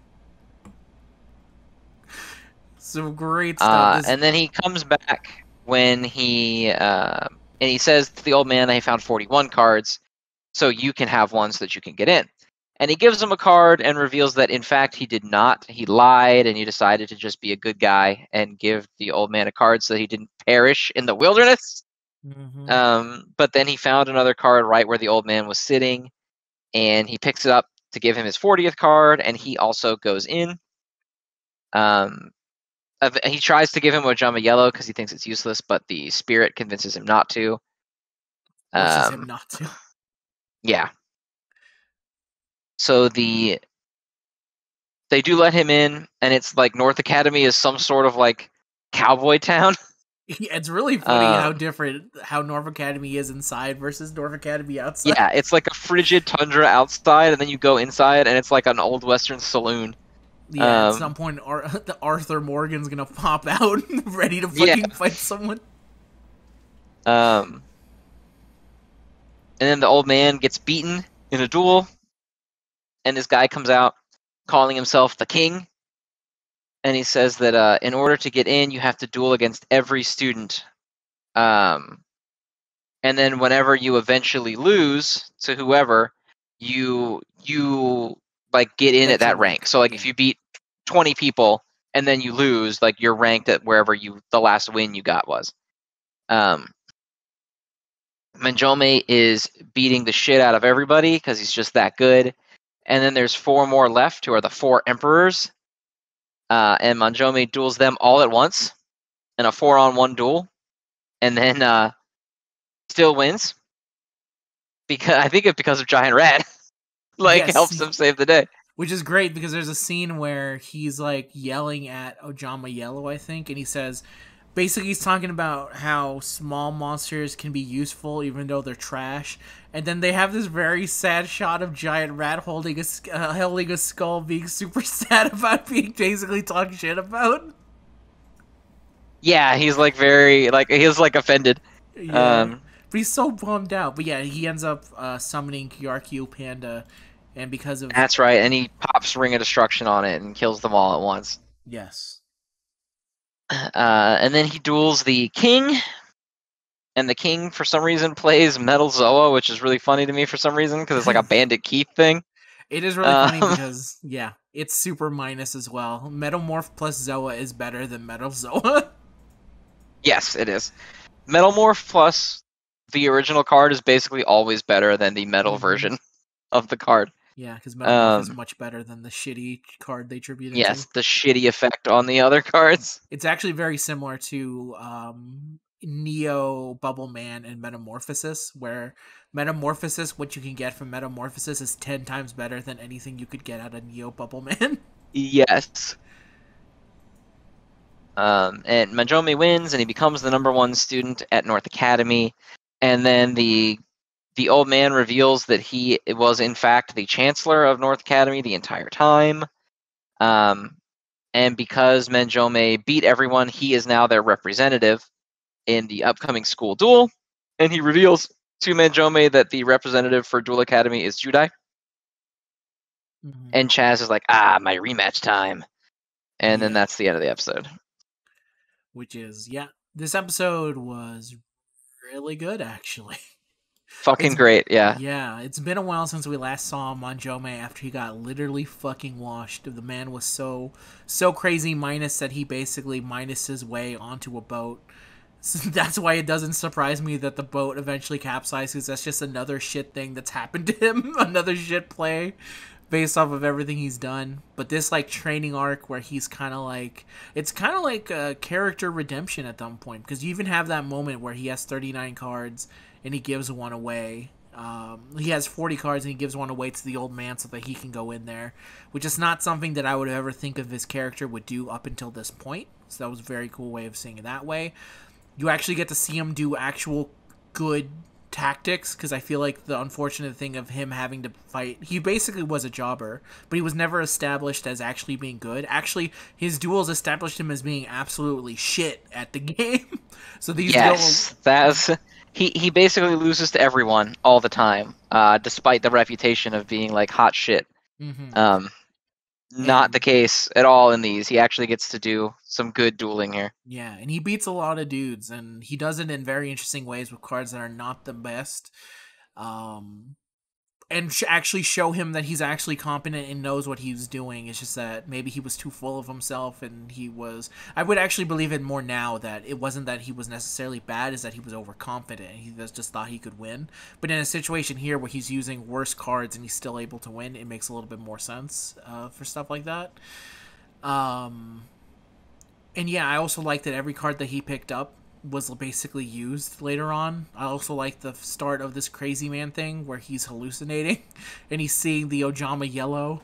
Some great stuff. Uh, and then he comes back when he uh, and he says to the old man, "I found 41 cards, so you can have one so that you can get in." And he gives him a card and reveals that in fact he did not. He lied and he decided to just be a good guy and give the old man a card so that he didn't perish in the wilderness. Mhm. Um, but then he found another card right where the old man was sitting, and he picks it up to give him his 40th card, and he also goes in. Um, he tries to give him Ojama Yellow because he thinks it's useless, but the spirit convinces him not to. Forces him Um, not to. yeah. So the they do let him in, and it's like North Academy is some sort of like cowboy town. Yeah, it's really funny Uh, how different how North Academy is inside versus North Academy outside. Yeah, it's like a frigid tundra outside, and then you go inside, and it's like an old western saloon. Yeah, at Um, some point, Ar- the Arthur Morgan's gonna pop out, ready to Yeah. fucking fight someone. Um, and then the old man gets beaten in a duel, and this guy comes out calling himself the king. And he says that uh, in order to get in, you have to duel against every student. Um, and then whenever you eventually lose to whoever, you you like get in at that rank. So like if you beat twenty people and then you lose, like you're ranked at wherever you the last win you got was. Um, Manjome is beating the shit out of everybody because he's just that good. And then there's four more left who are the four emperors. Uh, and Manjome duels them all at once in a four on one duel. And then uh, still wins. Because I think it's because of Giant Rat. like Yes. helps him save the day. Which is great because there's a scene where he's like yelling at Ojama Yellow, I think, and he says basically he's talking about how small monsters can be useful even though they're trash. And then they have this very sad shot of Giant Rat holding a uh, holding a skull, being super sad about being basically talking shit about. Yeah, he's like very like he's like offended. Yeah. Um but he's so bummed out. But yeah, he ends up uh, summoning Yarkyu Panda, and because of that's right, and he pops Ring of Destruction on it and kills them all at once. yes, Uh, and then he duels the king, and the king for some reason plays Metal Zoa, which is really funny to me for some reason because it's like a Bandit Keith thing. It is really funny Um, because yeah, it's super minus as well. Metalmorph plus Zoa is better than Metal Zoa. Yes, it is. Metal Morph plus the original card is basically always better than the metal Mhm. version of the card. yeah, because Metalmorph is Um, much better than the shitty card they tribute Yes, to. the shitty effect on the other cards. It's actually very similar to um, Neo Bubble Man and Metamorphosis, where Metamorphosis, what you can get from Metamorphosis, is ten times better than anything you could get out of Neo Bubble Man. Yes. Um, and Manjome wins, and he becomes the number one student at North Academy. And then the the old man reveals that he was in fact the chancellor of North Academy the entire time. Um, and because Manjome beat everyone, he is now their representative in the upcoming school duel. And he reveals to Manjome that the representative for Duel Academy is Judai, Mhm. and Chazz is like, "Ah, my rematch time," and then that's the end of the episode. which is yeah. This episode was really good actually. Fucking It's- great, yeah. Yeah, it's been a while since we last saw Manjome after he got literally fucking washed. The man was so so crazy minus that he basically minus his way onto a boat. That's why it doesn't surprise me that the boat eventually capsizes. That's just another shit thing that's happened to him. another shit play based off of everything he's done. But this like training arc where he's kind of like it's kind of like a character redemption at some point because you even have that moment where he has 39 cards and he gives one away. Um, he has 40 cards and he gives one away to the old man so that he can go in there, which is not something that I would ever think of his character would do up until this point. So that was a very cool way of seeing it that way. You actually get to see him do actual good tactics because I feel like the unfortunate thing of him having to fight, he basically was a jobber, but he was never established as actually being good. Actually, his duels established him as being absolutely shit at the game. so these duels, that's he. He basically loses to everyone all the time, uh, despite the reputation of being like hot shit. Mhm. Um, not the case at all in these. He actually gets to do some good dueling here. Yeah, and he beats a lot of dudes, and he does it in very interesting ways with cards that are not the best. Um, and sh- actually show him that he's actually competent and knows what he's doing. It's just that maybe he was too full of himself, and he was. I would actually believe it more now that it wasn't that he was necessarily bad, is that he was overconfident. He just thought he could win. But in a situation here where he's using worse cards and he's still able to win, it makes a little bit more sense uh, for stuff like that. Um, and yeah, I also like that every card that he picked up was basically used later on. I also like the start of this crazy man thing where he's hallucinating and he's seeing the Ojama yellow.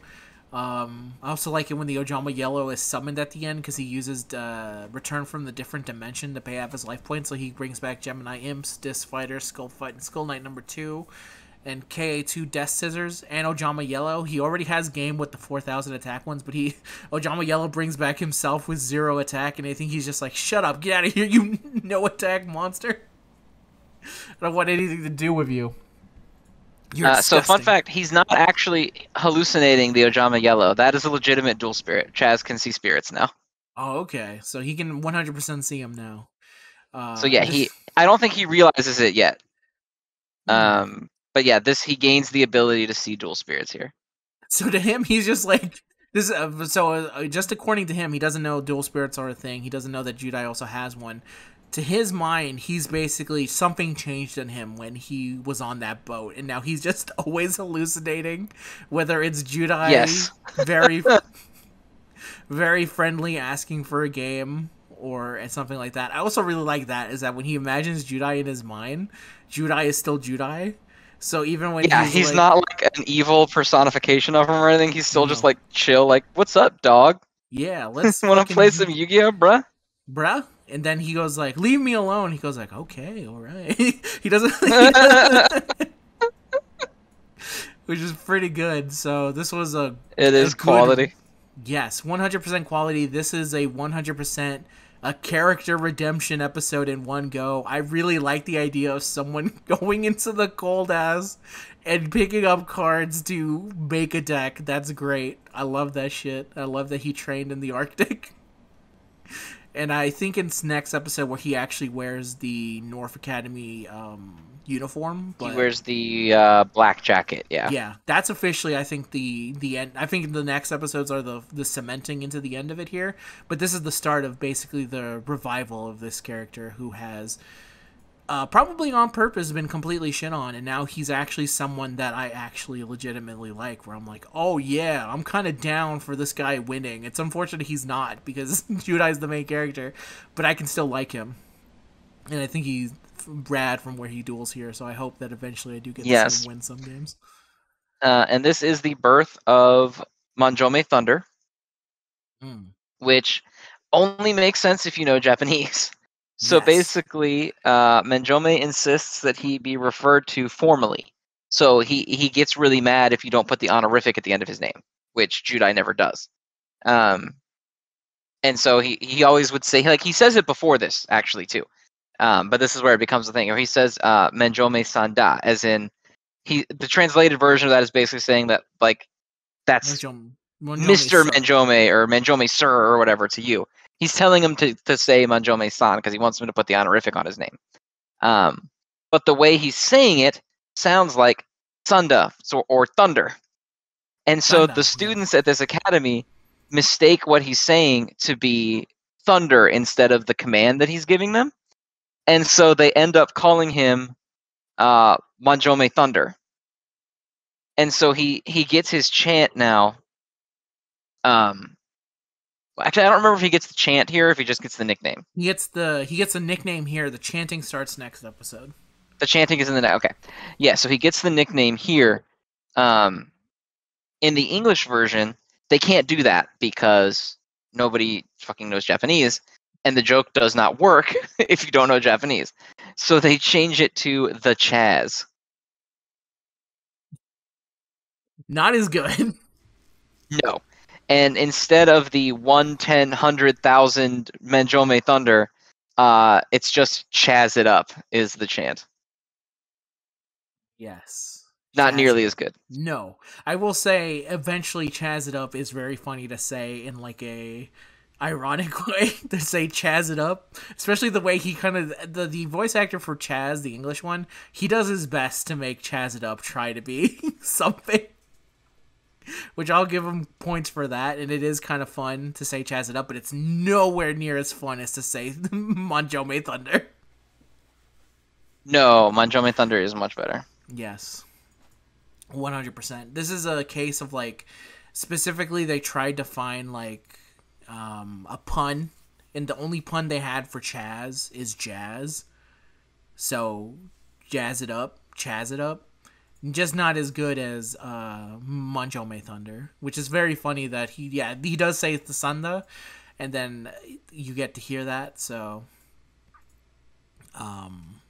Um, I also like it when the Ojama yellow is summoned at the end because he uses uh, return from the different dimension to pay off his life points. So he brings back Gemini Imps, Disc Fighter, Skull Fight, and Skull Knight number two, and KA2 Death Scissors and Ojama Yellow. He already has game with the 4000 attack ones, but he Ojama Yellow brings back himself with zero attack, and I think he's just like, "Shut up, get out of here, you no attack monster." I don't want anything to do with you. Uh, so, fun fact: he's not actually hallucinating the Ojama Yellow. That is a legitimate dual spirit. Chazz can see spirits now. Oh, okay. So he can 100% see him now. Uh, So yeah, he. I don't think he realizes it yet. Hmm. Um, but yeah, this he gains the ability to see dual spirits here. So to him, he's just like this. Uh, so uh, just according to him, he doesn't know dual spirits are a thing. He doesn't know that Judai also has one. To his mind, he's basically something changed in him when he was on that boat, and now he's just always hallucinating. Whether it's Judai, Yes. very, very friendly, asking for a game, or something like that. I also really like that is that when he imagines Judai in his mind, Judai is still Judai. So even when Yeah, he's, he's like- not like an evil personification of him or anything. He's still just like chill. Like, what's up, dog? Yeah, let's Want to play some Yu-Gi-Oh, bruh? bruh. And then he goes like, "Leave me alone." He goes like, "Okay, all right." he doesn't, he doesn't- which is pretty good. So this was a It is good- quality. yes, 100% quality. This is a 100% a character redemption episode in one go. I really like the idea of someone going into the cold ass and picking up cards to make a deck. That's great. I love that shit. I love that he trained in the Arctic. And I think it's next episode where he actually wears the North Academy um, uniform. But He wears the uh, black jacket. Yeah. yeah, that's officially I think the the end. I think the next episodes are the the cementing into the end of it here. But this is the start of basically the revival of this character who has. Uh, probably on purpose been completely shit on and now he's actually someone that i actually legitimately like where i'm like oh yeah i'm kind of down for this guy winning it's unfortunate he's not because judai's the main character but i can still like him and i think he's rad from where he duels here so i hope that eventually i do get to Yes. him win some games Uh, and this is the birth of Manjome Thunder, Mm. which only makes sense if you know Japanese. So Yes. basically, uh, Manjome insists that he be referred to formally. So he, he gets really mad if you don't put the honorific at the end of his name, which Judai never does. Um, and so he, he always would say, like, he says it before this, actually, too. Um, but this is where it becomes a thing. Or he says uh, Manjome Sanda, as in he. The translated version of that is basically saying that like that's Mr. Manjome or Manjome Sir or whatever to you. He's telling him to, to say Manjome San because he wants him to put the honorific on his name. Um, but the way he's saying it sounds like Sunda so, or Thunder. And so Sunda, the students at this academy mistake what he's saying to be Thunder instead of the command that he's giving them. And so they end up calling him uh, Manjome Thunder. And so he he gets his chant now um, actually, I don't remember if he gets the chant here, or if he just gets the nickname. He gets the he gets a nickname here. The chanting starts next episode. The chanting is in the okay, yeah. So he gets the nickname here. Um, in the English version, they can't do that because nobody fucking knows Japanese, and the joke does not work if you don't know Japanese. So they change it to the Chazz. Not as good. No. And instead of the 1, 10, 100,000 Manjome Thunder, uh, it's just Chazz it up is the chant. yes. Not Chazz nearly as good. No, I will say eventually Chazz it up is very funny to say in like a ironic way to say Chazz it up, especially the way he kind of the the voice actor for Chazz, the English one, he does his best to make Chazz it up try to be something. Which I'll give him points for that, and it is kind of fun to say Chazz it up, but it's nowhere near as fun as to say Manjome Thunder. No, Manjome Thunder is much better. Yes. 100%. This is a case of like specifically they tried to find like um a pun and the only pun they had for Chazz is jazz. So jazz it up, chazz it up. Just not as good as uh Manjome Thunder, which is very funny that he yeah, he does say the Sunda and then you get to hear that, so um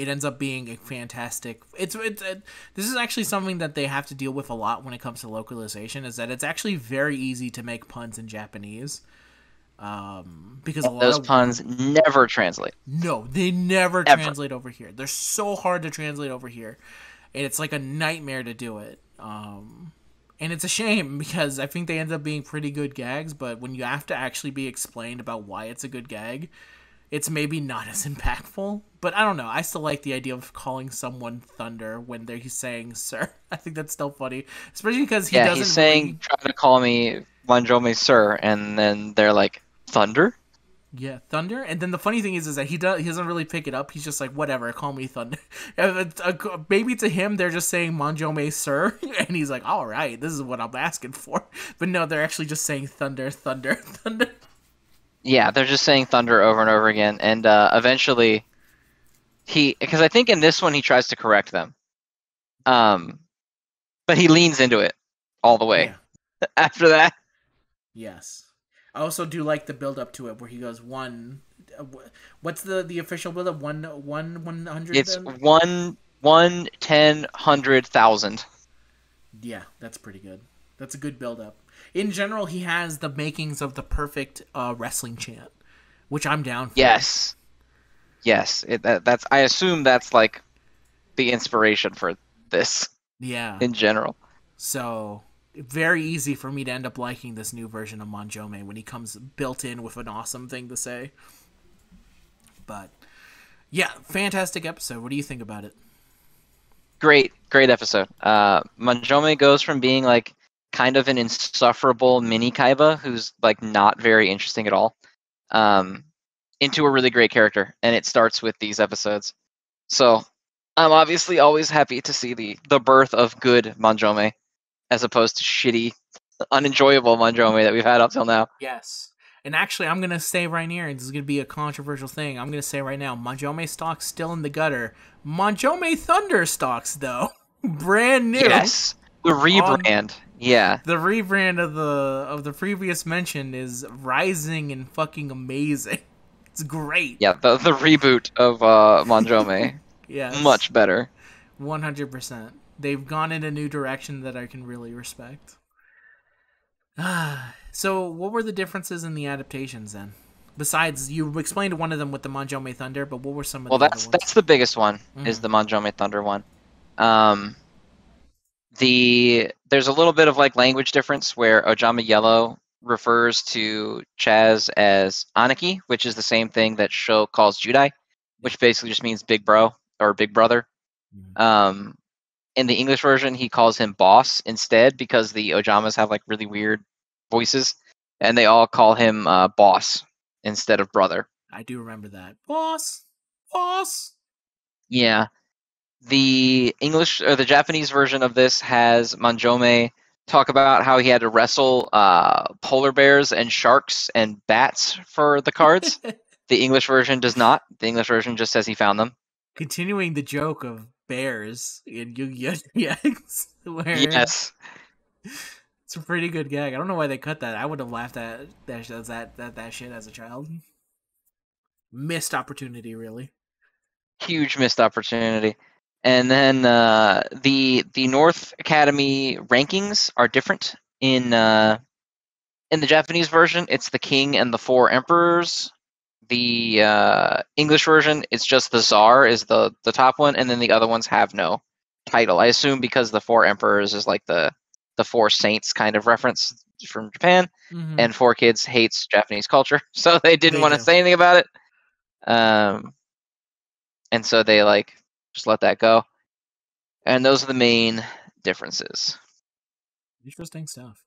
it ends up being a fantastic it's it's it, this is actually something that they have to deal with a lot when it comes to localization is that it's actually very easy to make puns in japanese um because a lot Those of puns never translate. no they never Ever. translate over here they're so hard to translate over here and it's like a nightmare to do it um and it's a shame because i think they end up being pretty good gags but when you have to actually be explained about why it's a good gag it's maybe not as impactful. But I don't know. I still like the idea of calling someone Thunder when they're he's saying "sir." I think that's still funny, especially because he yeah, doesn't. he's saying really- trying to call me Manjome Sir, and then they're like Thunder. yeah, Thunder. And then the funny thing is, is that he does he doesn't really pick it up. He's just like, whatever, call me Thunder. Maybe to him they're just saying Manjome Sir, and he's like, all right, this is what I'm asking for. But no, they're actually just saying Thunder, Thunder, Thunder. Yeah, they're just saying Thunder over and over again, and uh, eventually he because I think in this one he tries to correct them, um, but he leans into it all the way. Yeah. After that, Yes. I also do like the build up to it where he goes one. uh, What's the the official build up? One one one hundred. it's one one ten hundred thousand. Yeah, that's pretty good. That's a good build up. In general, he has the makings of the perfect uh, wrestling chant, which I'm down for. Yes, yes. It, that, that's I assume that's like the inspiration for this Yeah. in general. So very easy for me to end up liking this new version of Manjome when he comes built in with an awesome thing to say. But yeah, fantastic episode. What do you think about it? great great episode uh manjome goes from being like kind of an insufferable mini kaiba who's like not very interesting at all um into a really great character and it starts with these episodes so i'm obviously always happy to see the the birth of good manjome as opposed to shitty unenjoyable manjome that we've had up till now Yes. And actually, I'm going to say right here, and this is going to be a controversial thing. I'm going to say right now, Manjome stocks still in the gutter. Manjome Thunder stocks, though. Brand new. yes the rebrand yeah The rebrand of the of the previous mention is rising and fucking amazing. It's great. yeah the, the reboot of uh manjome yeah. much better 100%. They've gone in a new direction that I can really respect. Ah, so what were the differences in the adaptations then? Besides, you explained one of them with the Manjome Thunder, but what were some of Well, the that's that's the biggest one is Mhm. the Manjome Thunder one. Um, the there's a little bit of like language difference where Ojama Yellow refers to Chazz as Aniki, which is the same thing that Sho calls Judai, which basically just means big bro or big brother. Mhm. Um, in the English version, he calls him boss instead because the Ojamas have like really weird voices, and they all call him uh, boss instead of brother. I do remember that. Boss, boss. Yeah. The English or the Japanese version of this has Manjome talk about how he had to wrestle uh, polar bears and sharks and bats for the cards. the English version does not. The English version just says he found them. Continuing the joke of bears in Yu-Gi-Oh! Where Yes. it's a pretty good gag. I don't know why they cut that. I would have laughed at that that that that, that shit as a child. Missed opportunity, really. Huge missed opportunity. And then uh, the the North Academy rankings are different in uh, in the Japanese version. It's the king and the four emperors. The uh, English version, it's just the czar is the the top one, and then the other ones have no title. I assume because the four emperors is like the the four saints kind of reference from Japan, Mhm. and 4Kids hates Japanese culture, so they didn't want to say anything about it. Um, and so they like just let that go. And those are the main differences. Interesting stuff.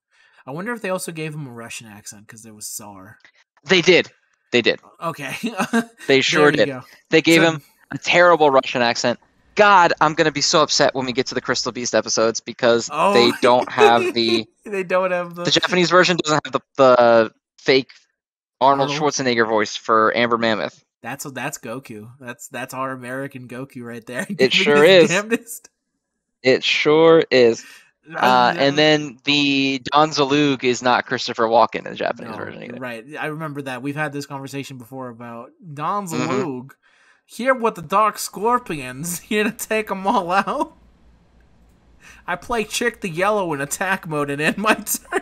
I wonder if they also gave him a Russian accent because there was Tsar. They did. They did. Okay. They sure did. go. They gave So- him a terrible Russian accent. God, I'm gonna be so upset when we get to the Crystal Beast episodes because Oh. they don't have the they don't have the. the Japanese version doesn't have the the fake Arnold Arnold. Schwarzenegger voice for Amber Mammoth. That's that's Goku. That's that's our American Goku right there. It sure is. damnedest. It sure is. Uh, and then the Don Zalug is not Christopher Walken in the Japanese No, version either. right. I remember that. We've had this conversation before about Don Mhm. Zalug. Here with the Dark Scorpions, here to take them all out. I play Chick the Yellow in attack mode and end my turn.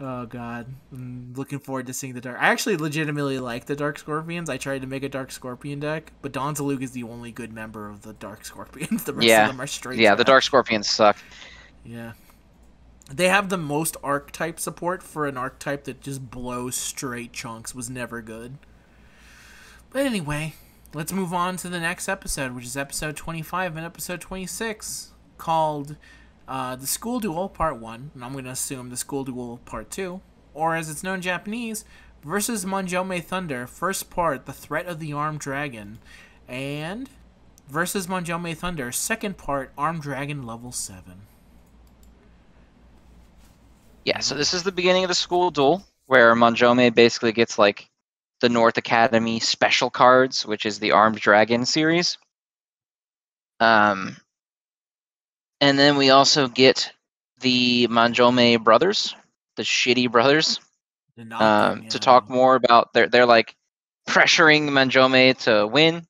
Oh god, I'm looking forward to seeing the dark. I actually legitimately like the Dark Scorpions. I tried to make a Dark Scorpion deck, but Don Zalug is the only good member of the Dark Scorpions. The rest Yeah. of them are straight. Yeah, the. Dark Scorpions suck. Yeah. They have the most archetype support for an archetype that just blows straight chunks was never good. But anyway, let's move on to the next episode, which is episode 25 and episode 26, called uh, The School Duel Part 1, and I'm going to assume The School Duel Part 2, or as it's known in Japanese, versus Manjome Thunder, first part, The Threat of the Armed Dragon, and versus Manjome Thunder, second part, Armed Dragon Level 7. Yeah, so this is the beginning of the school duel where Manjome basically gets like the North Academy special cards, which is the Armed Dragon series. Um, and then we also get the Manjome brothers, the shitty brothers, The Nocturne, um, to talk more about they're they're like pressuring Manjome to win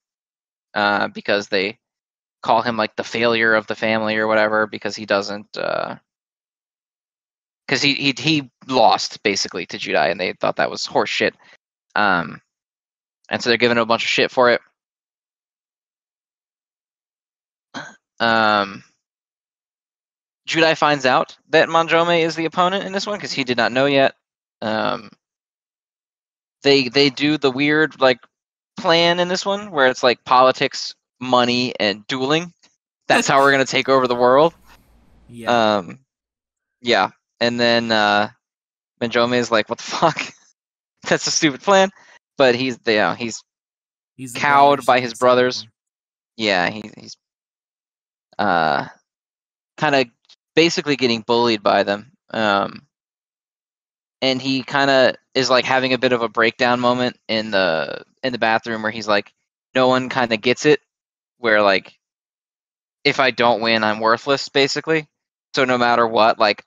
uh, because they call him like the failure of the family or whatever because he doesn't because he, he he lost basically to Judai and they thought that was horse shit. Um, and so they're giving him a bunch of shit for it. Um, Judai finds out that Manjome is the opponent in this one because he did not know yet. Um, they they do the weird like plan in this one where it's like politics, money, and dueling. That's how we're gonna take over the world. Yeah. Um, yeah, and then uh, Manjome is like, "What the fuck? That's a stupid plan." But he's you know he's He's cowed by his brothers. yeah he, he's uh kind of basically getting bullied by them. Um, and he kind of is like having a bit of a breakdown moment in the in the bathroom where he's like, no one kind of gets it. Where like, if I don't win, I'm worthless, basically. So no matter what, like,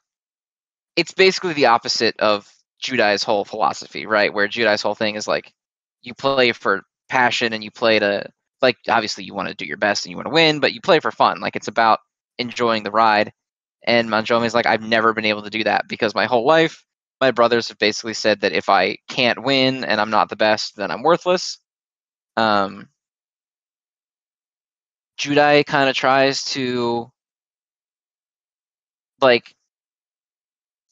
it's basically the opposite of Judai's whole philosophy, right? Where Judai's whole thing is like, you play for passion and you play to like obviously you want to do your best and you want to win, but you play for fun. Like it's about enjoying the ride. And Manjome is like, I've never been able to do that because my whole life my brothers have basically said that if I can't win and I'm not the best, then I'm worthless. Um, Judai kind of tries to like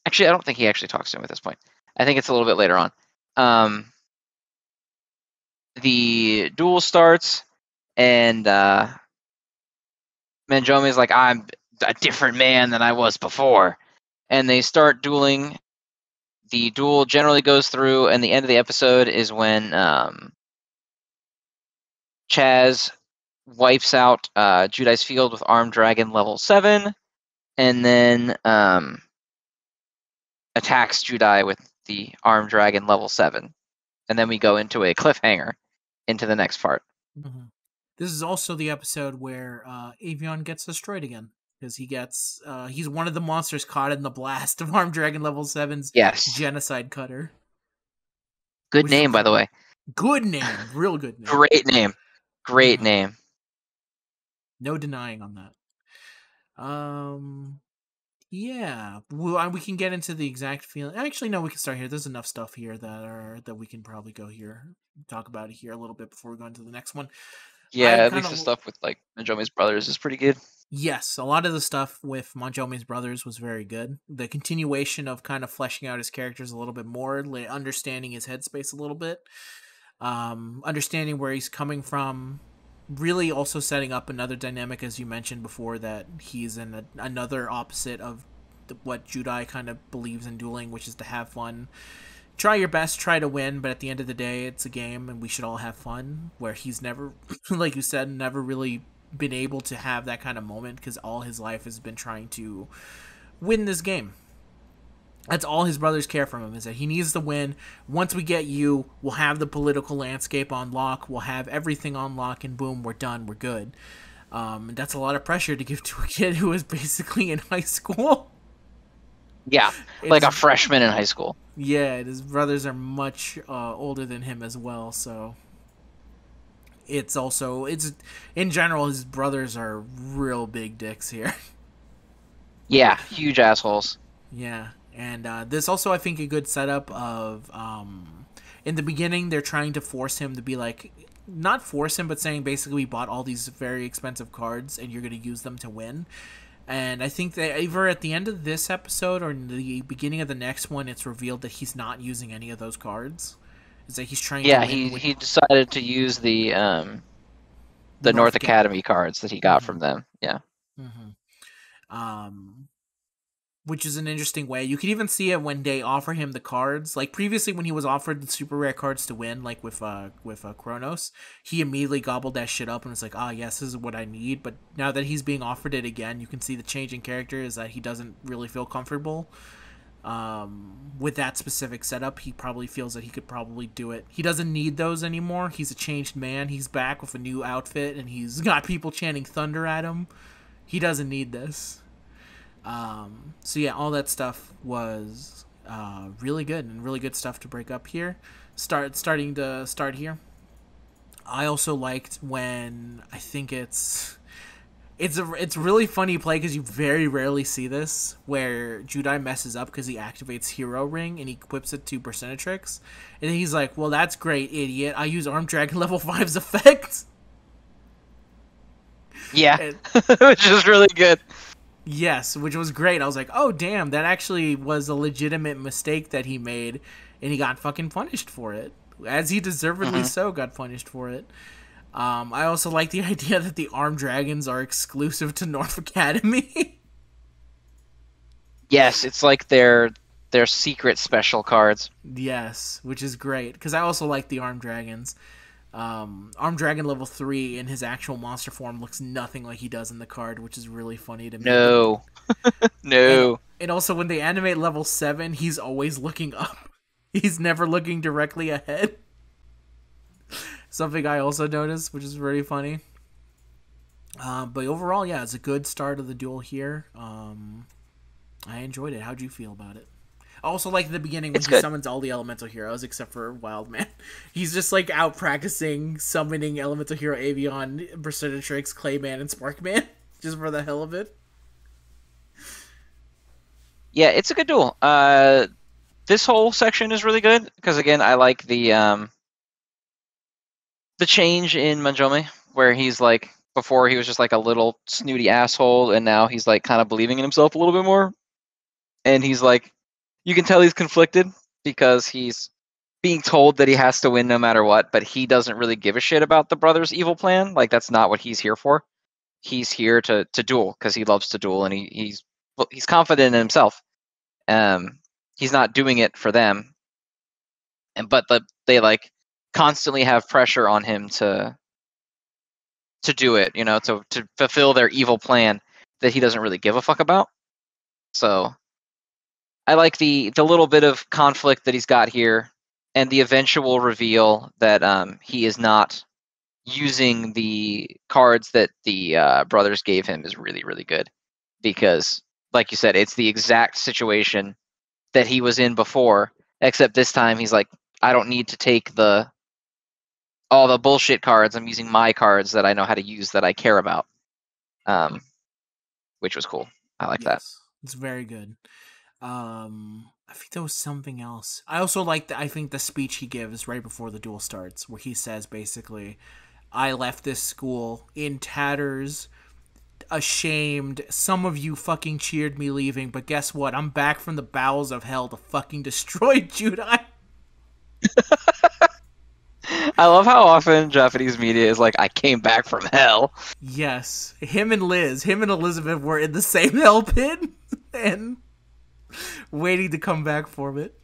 actually I don't think he actually talks to him at this point. I think it's a little bit later on. Um, the duel starts and uh Manjome is like I'm a different man than I was before. And they start dueling. The duel generally goes through and the end of the episode is when um Chazz wipes out uh, Judai's field with Armed Dragon level 7, and then um, attacks Judai with the Armed Dragon level 7. And then we go into a cliffhanger into the next part. Mhm. This is also the episode where uh, Avian gets destroyed again because he gets uh, he's one of the monsters caught in the blast of Armed Dragon Level 7's Yes. Genocide Cutter. Good Which- name, by the way. Good name, real good name. Great name. Great name. No denying on that. Um, yeah, we, we can get into the exact feeling. Actually, no, we can start here. There's enough stuff here that are that we can probably go here, talk about it here a little bit before we go into the next one. Yeah, at least the stuff with like Manjome's brothers is pretty good. Yes, a lot of the stuff with Manjome's brothers was very good. The continuation of kind of fleshing out his characters a little bit more, understanding his headspace a little bit, um, understanding where he's coming from, really also setting up another dynamic, as you mentioned before, that he's in a, another opposite of the, what Judai kind of believes in dueling, which is to have fun. Try your best, try to win, but at the end of the day, it's a game and we should all have fun. Where he's never, like you said, never really been able to have that kind of moment because all his life has been trying to win this game. That's all his brothers care from him is that he needs to win. Once we get you, we'll have the political landscape on lock. We'll have everything on lock, and boom, we're done. We're good. Um, and that's a lot of pressure to give to a kid who is basically in high school. Yeah, like a freshman in high school. yeah, his brothers are much uh, older than him as well, so it's also it's in general his brothers are real big dicks here. Yeah, huge assholes. yeah, and uh, this also I think a good setup of um, in the beginning they're trying to force him to be like not force him but saying basically we bought all these very expensive cards and you're going to use them to win. And I think that either at the end of this episode or in the beginning of the next one, it's revealed that he's not using any of those cards. Is that he's trying Yeah, he with he decided to use the um the North North Academy cards that he got Mhm. from them. Yeah. hmm Um, which is an interesting way. You can even see it when they offer him the cards. Like previously, when he was offered the super rare cards to win, like with uh with uh, Kronos, he immediately gobbled that shit up and was like, "Ah, yes, this is what I need." But now that he's being offered it again, you can see the change in character is that he doesn't really feel comfortable. Um, with that specific setup, he probably feels that he could probably do it. He doesn't need those anymore. He's a changed man. He's back with a new outfit, and he's got people chanting thunder at him. He doesn't need this. Um, so yeah, all that stuff was uh, really good and really good stuff to break up here. Start starting to start here. I also liked when I think it's it's a it's really funny play because you very rarely see this where Judai messes up because he activates Hero Ring and he equips it to Burstinatrix, and he's like, "Well, that's great, idiot! I use Arm Dragon level 5's effect." Yeah. And- Which is really good. Yes, which was great. I was like, oh damn, that actually was a legitimate mistake that he made, and he got fucking punished for it, as he deservedly Mhm. so got punished for it. Um, I also like the idea that the armed dragons are exclusive to North Academy. Yes, it's like their their secret special cards. yes, which is great because I also like the armed dragons. Um, armed dragon level three in his actual monster form looks nothing like he does in the card, which is really funny to me. No. no. And also, when they animate level 7, he's always looking up. He's never looking directly ahead. Something I also noticed, which is very funny. Um, but overall, yeah, it's a good start of the duel here. Um, I enjoyed it. How'd you feel about it? I also like the beginning when It's he good. summons all the elemental heroes except for Wildman. He's just like out practicing summoning elemental hero Avian, Burstinatrix, Clayman, and Sparkman just for the hell of it. Yeah, it's a good duel. Uh this whole section is really good because again, I like the um, the change in Manjome where he's like before he was just like a little snooty asshole, and now he's like kind of believing in himself a little bit more, and he's like, you can tell he's conflicted because he's being told that he has to win no matter what, but he doesn't really give a shit about the brothers' evil plan. Like that's not what he's here for. He's here to to duel because he loves to duel and he, he's well, he's confident in himself. Um, he's not doing it for them, and but the, they like constantly have pressure on him to to do it. You know, to to fulfill their evil plan that he doesn't really give a fuck about. So I like the the little bit of conflict that he's got here and the eventual reveal that um, he is not using the cards that the uh, brothers gave him is really really good because like you said it's the exact situation that he was in before except this time he's like i don't need to take the all the bullshit cards i'm using my cards that i know how to use that i care about um which was cool i like that It's very good. Um, I think there was something else. I also like the, I think the speech he gives right before the duel starts, where he says basically, "I left this school in tatters." Ashamed. Some of you fucking cheered me leaving, but guess what? I'm back from the bowels of hell to fucking destroy Judai. i love how often japanese media is like i came back from hell Yes, him and Liz, him and Elizabeth were in the same hell pit and waiting to come back from it.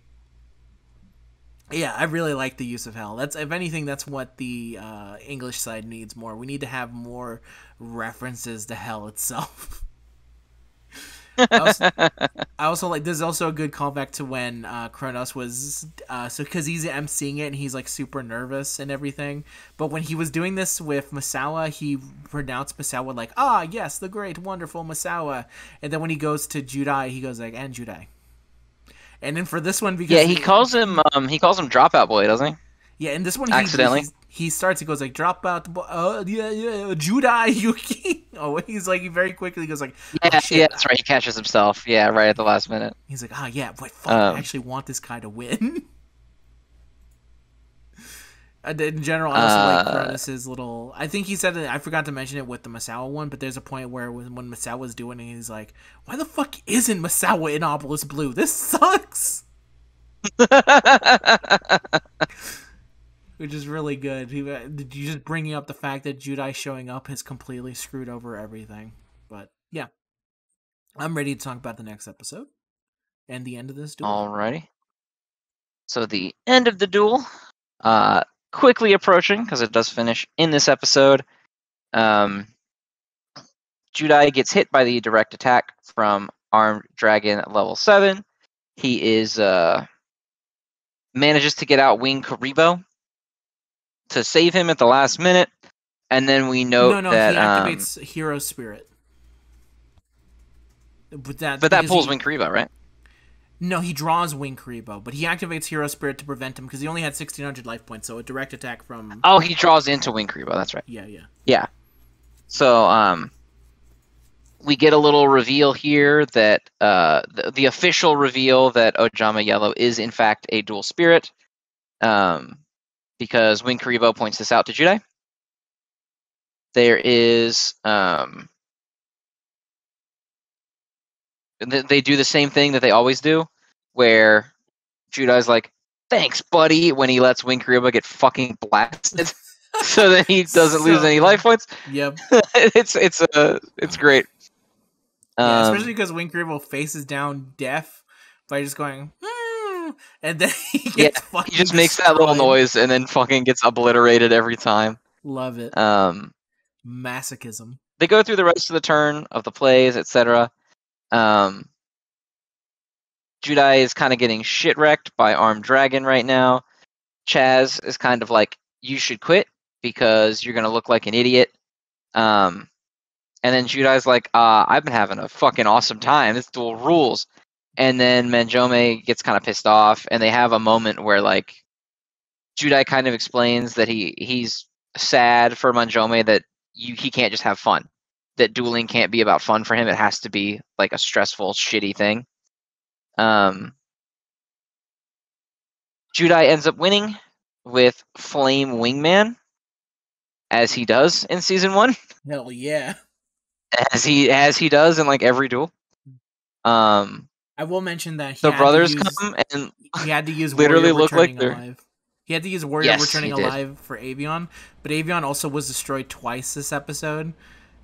Yeah, I really like the use of hell. That's if anything, that's what the uh, English side needs more. We need to have more references to hell itself. I also, I also like. There's also a good callback to when uh, Kronos was uh, so because he's emceeing it and he's like super nervous and everything. But when he was doing this with Misawa, he pronounced Misawa like, "Ah, yes, the great, wonderful Misawa." And then when he goes to Judai, he goes like, "And Judai." And then for this one, because yeah he calls him um he calls him dropout boy doesn't he yeah, and this one he, Accidentally? He starts. He goes like, "Drop out, the uh, yeah, yeah, Judai Yuki." Oh, he's like, he very quickly goes like, Yeah, Oh, yeah, that's right. He catches himself. Yeah, right at the last minute. He's like, ah, yeah, but fuck, Um, I actually want this guy to win. In general, I also like Uh, Kronos's little. I think he said it. I forgot to mention it with the Misawa one, but there's a point where when, when Misawa's doing it, he's like, "Why the fuck isn't Misawa in Obelisk Blue? This sucks." Which is really good. Uh, you just bringing up the fact that Judai showing up has completely screwed over everything. But yeah, I'm ready to talk about the next episode and the end of this duel. Alrighty. So the end of the duel, uh, quickly approaching because it does finish in this episode. Um, Judai gets hit by the direct attack from Armed Dragon at level seven. He is uh, manages to get out Wing Kuriboh to save him at the last minute, and then we know no, no, that he um, activates Hero Spirit. But that, but that pulls he- Wing Kuriboh, right? No, he draws Wing Kuriboh, but he activates Hero Spirit to prevent him because he only had 1600 life points, so a direct attack from. Oh, he draws into Wing Kuriboh. That's right. Yeah, yeah. Yeah. So um we get a little reveal here that uh the, the official reveal that Ojama Yellow is in fact a duel spirit. Um because Wing Kuriboh points this out to Judai. There is um they do the same thing that they always do where Judai's like thanks buddy when he lets Wing Kuriboh get fucking blasted so that he doesn't lose any life points Yep. it's it's uh it's great. Yeah, Um, especially because Wing Kuriboh faces down death by just going, "Hmm," and then he gets Yeah, fucking he just makes that little noise and then fucking gets obliterated every time. Love it. Um, Masochism. they go through the rest of the turn of the plays, etc. Um, Judai is kind of getting shit wrecked by Armed Dragon right now. Chazz is kind of like, you should quit because you're gonna look like an idiot. Um, and then Judai's like, uh, I've been having a fucking awesome time. This duel rules. And then Manjome gets kind of pissed off, and they have a moment where like Judai kind of explains that he he's sad for Manjome that you he can't just have fun. That dueling can't be about fun for him. It has to be like a stressful, shitty thing. Um Judai ends up winning with Flame Wingman, as he does in season one, Hell yeah. as he as he does in like every duel. Um, I will mention that he the brothers use- come and he had to use literally look like they're- alive. He had to use Warrior Yes, returning alive for Avian, but Avian also was destroyed twice this episode.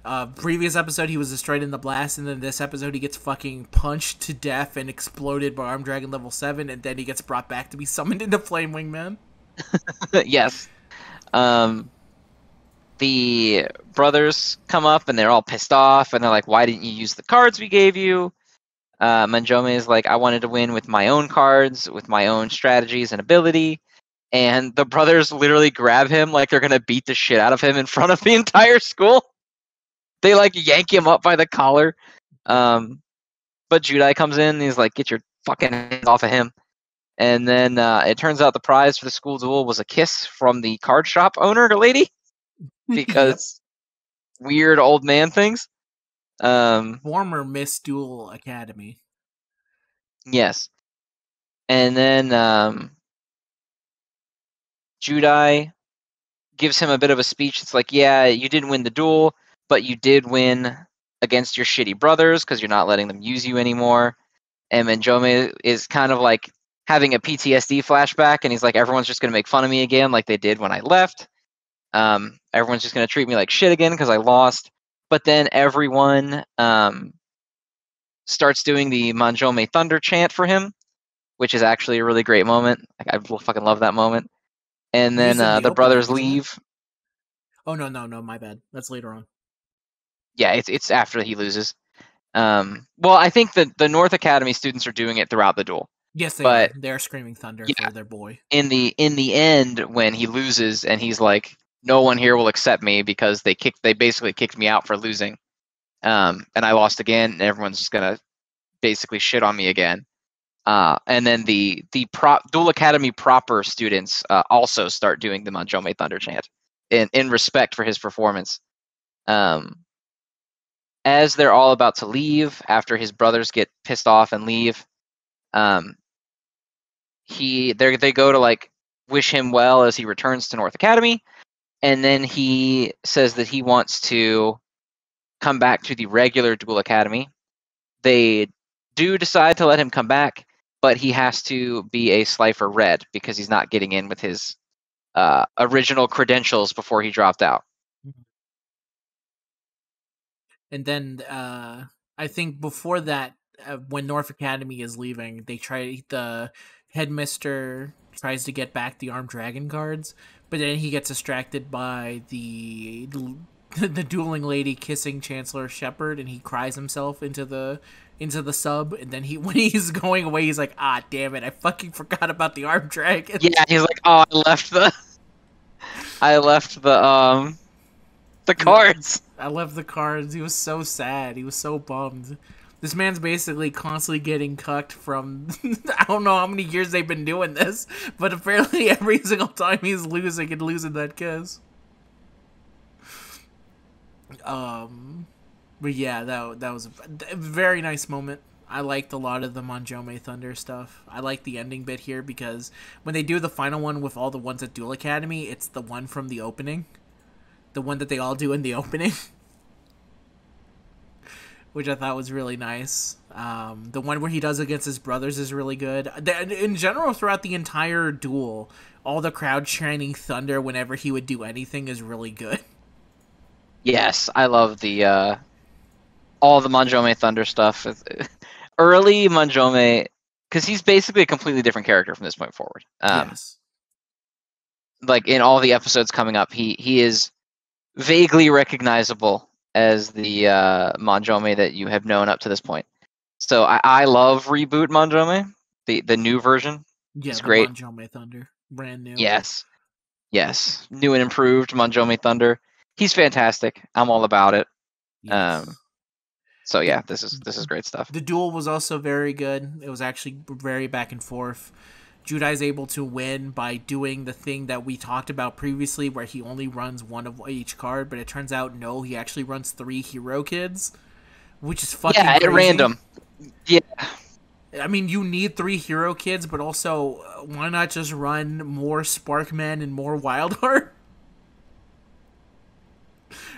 Uh, previous episode he was destroyed in the blast, and then this episode he gets fucking punched to death and exploded by Arm Dragon level seven, and then he gets brought back to be summoned into Flame Wingman. yes. Um, the brothers come up and they're all pissed off and they're like, "Why didn't you use the cards we gave you?" Uh, Manjome is like, "I wanted to win with my own cards, with my own strategies and ability." And the brothers literally grab him like they're gonna beat the shit out of him in front of the entire school. They like yank him up by the collar. Um, but Judai comes in and he's like, "Get your fucking hands off of him!" And then uh, it turns out the prize for the school duel was a kiss from the card shop owner lady because weird old man things. Um, former Miss Duel Academy. yes. And then um, Judai gives him a bit of a speech. It's like, yeah, you didn't win the duel, but you did win against your shitty brothers because you're not letting them use you anymore. And Manjome is kind of like having a PTSD flashback, and he's like, everyone's just going to make fun of me again, like they did when I left. Um, everyone's just going to treat me like shit again because I lost. But then everyone um, starts doing the Manjome Thunder chant for him, which is actually a really great moment. Like, I fucking love that moment. And then uh, the the brothers leave. Oh no no no my bad. That's later on. Yeah, it's it's after he loses. Um, well, I think the the North Academy students are doing it throughout the duel. Yes, they But- are. They're screaming thunder Yeah. for their boy. in the in the end when he loses and he's like no one here will accept me because they kicked they basically kicked me out for losing. Um and i lost again and everyone's just gonna basically shit on me again. Uh and then the the prop duel academy proper students uh, also start doing the manjome thunder chant in in respect for his performance. Um as they're all about to leave after his brothers get pissed off and leave um he they they go to like wish him well as he returns to North Academy, and then he says that he wants to come back to the regular Duel Academy. They do decide to let him come back, but he has to be a Slifer Red because he's not getting in with his uh, original credentials before he dropped out. And then uh I think before that, uh, when North Academy is leaving, they try the headmister tries to get back the armed dragon cards, but then he gets distracted by the the dueling lady kissing Chancellor Sheppard, and he cries himself into the into the sub. And then he when he's going away, he's like, "Ah, damn it! I fucking forgot about the arm dragon." Yeah, he's like, oh, I left the, I left the um, the cards. I left the cards. He was so sad. He was so bummed. This man's basically constantly getting cucked from I don't know how many years they've been doing this, but apparently every single time he's losing and losing that kiss. Um, but yeah, that that was a very nice moment. I liked a lot of the Manjome Thunder stuff. I like the ending bit here because when they do the final one with all the ones at Duel Academy, it's the one from the opening the one that they all do in the opening, which I thought was really nice. Um, the one where he does against his brothers is really good. In general, throughout the entire duel, all the crowd chanting thunder whenever he would do anything is really good. Yes, I love the uh, all the Manjome Thunder stuff. Early Manjome, because he's basically a completely different character from this point forward. Um, yes. Like in all the episodes coming up, he he is vaguely recognizable as the uh, Manjome that you have known up to this point. So I, I love reboot Manjome, the the new version. Yeah, it's great. Manjome Thunder, brand new. Yes, yes, new and improved Manjome Thunder. He's fantastic. I'm all about it. Yes. Um, So yeah, this is this is great stuff. The duel was also very good. It was actually very back and forth. Judai's able to win by doing the thing that we talked about previously, where he only runs one of each card, but it turns out no, he actually runs three hero kids, which is fucking Yeah, at crazy. random. Yeah, I mean, you need three hero kids, but also, why not just run more Sparkman and more Wildheart?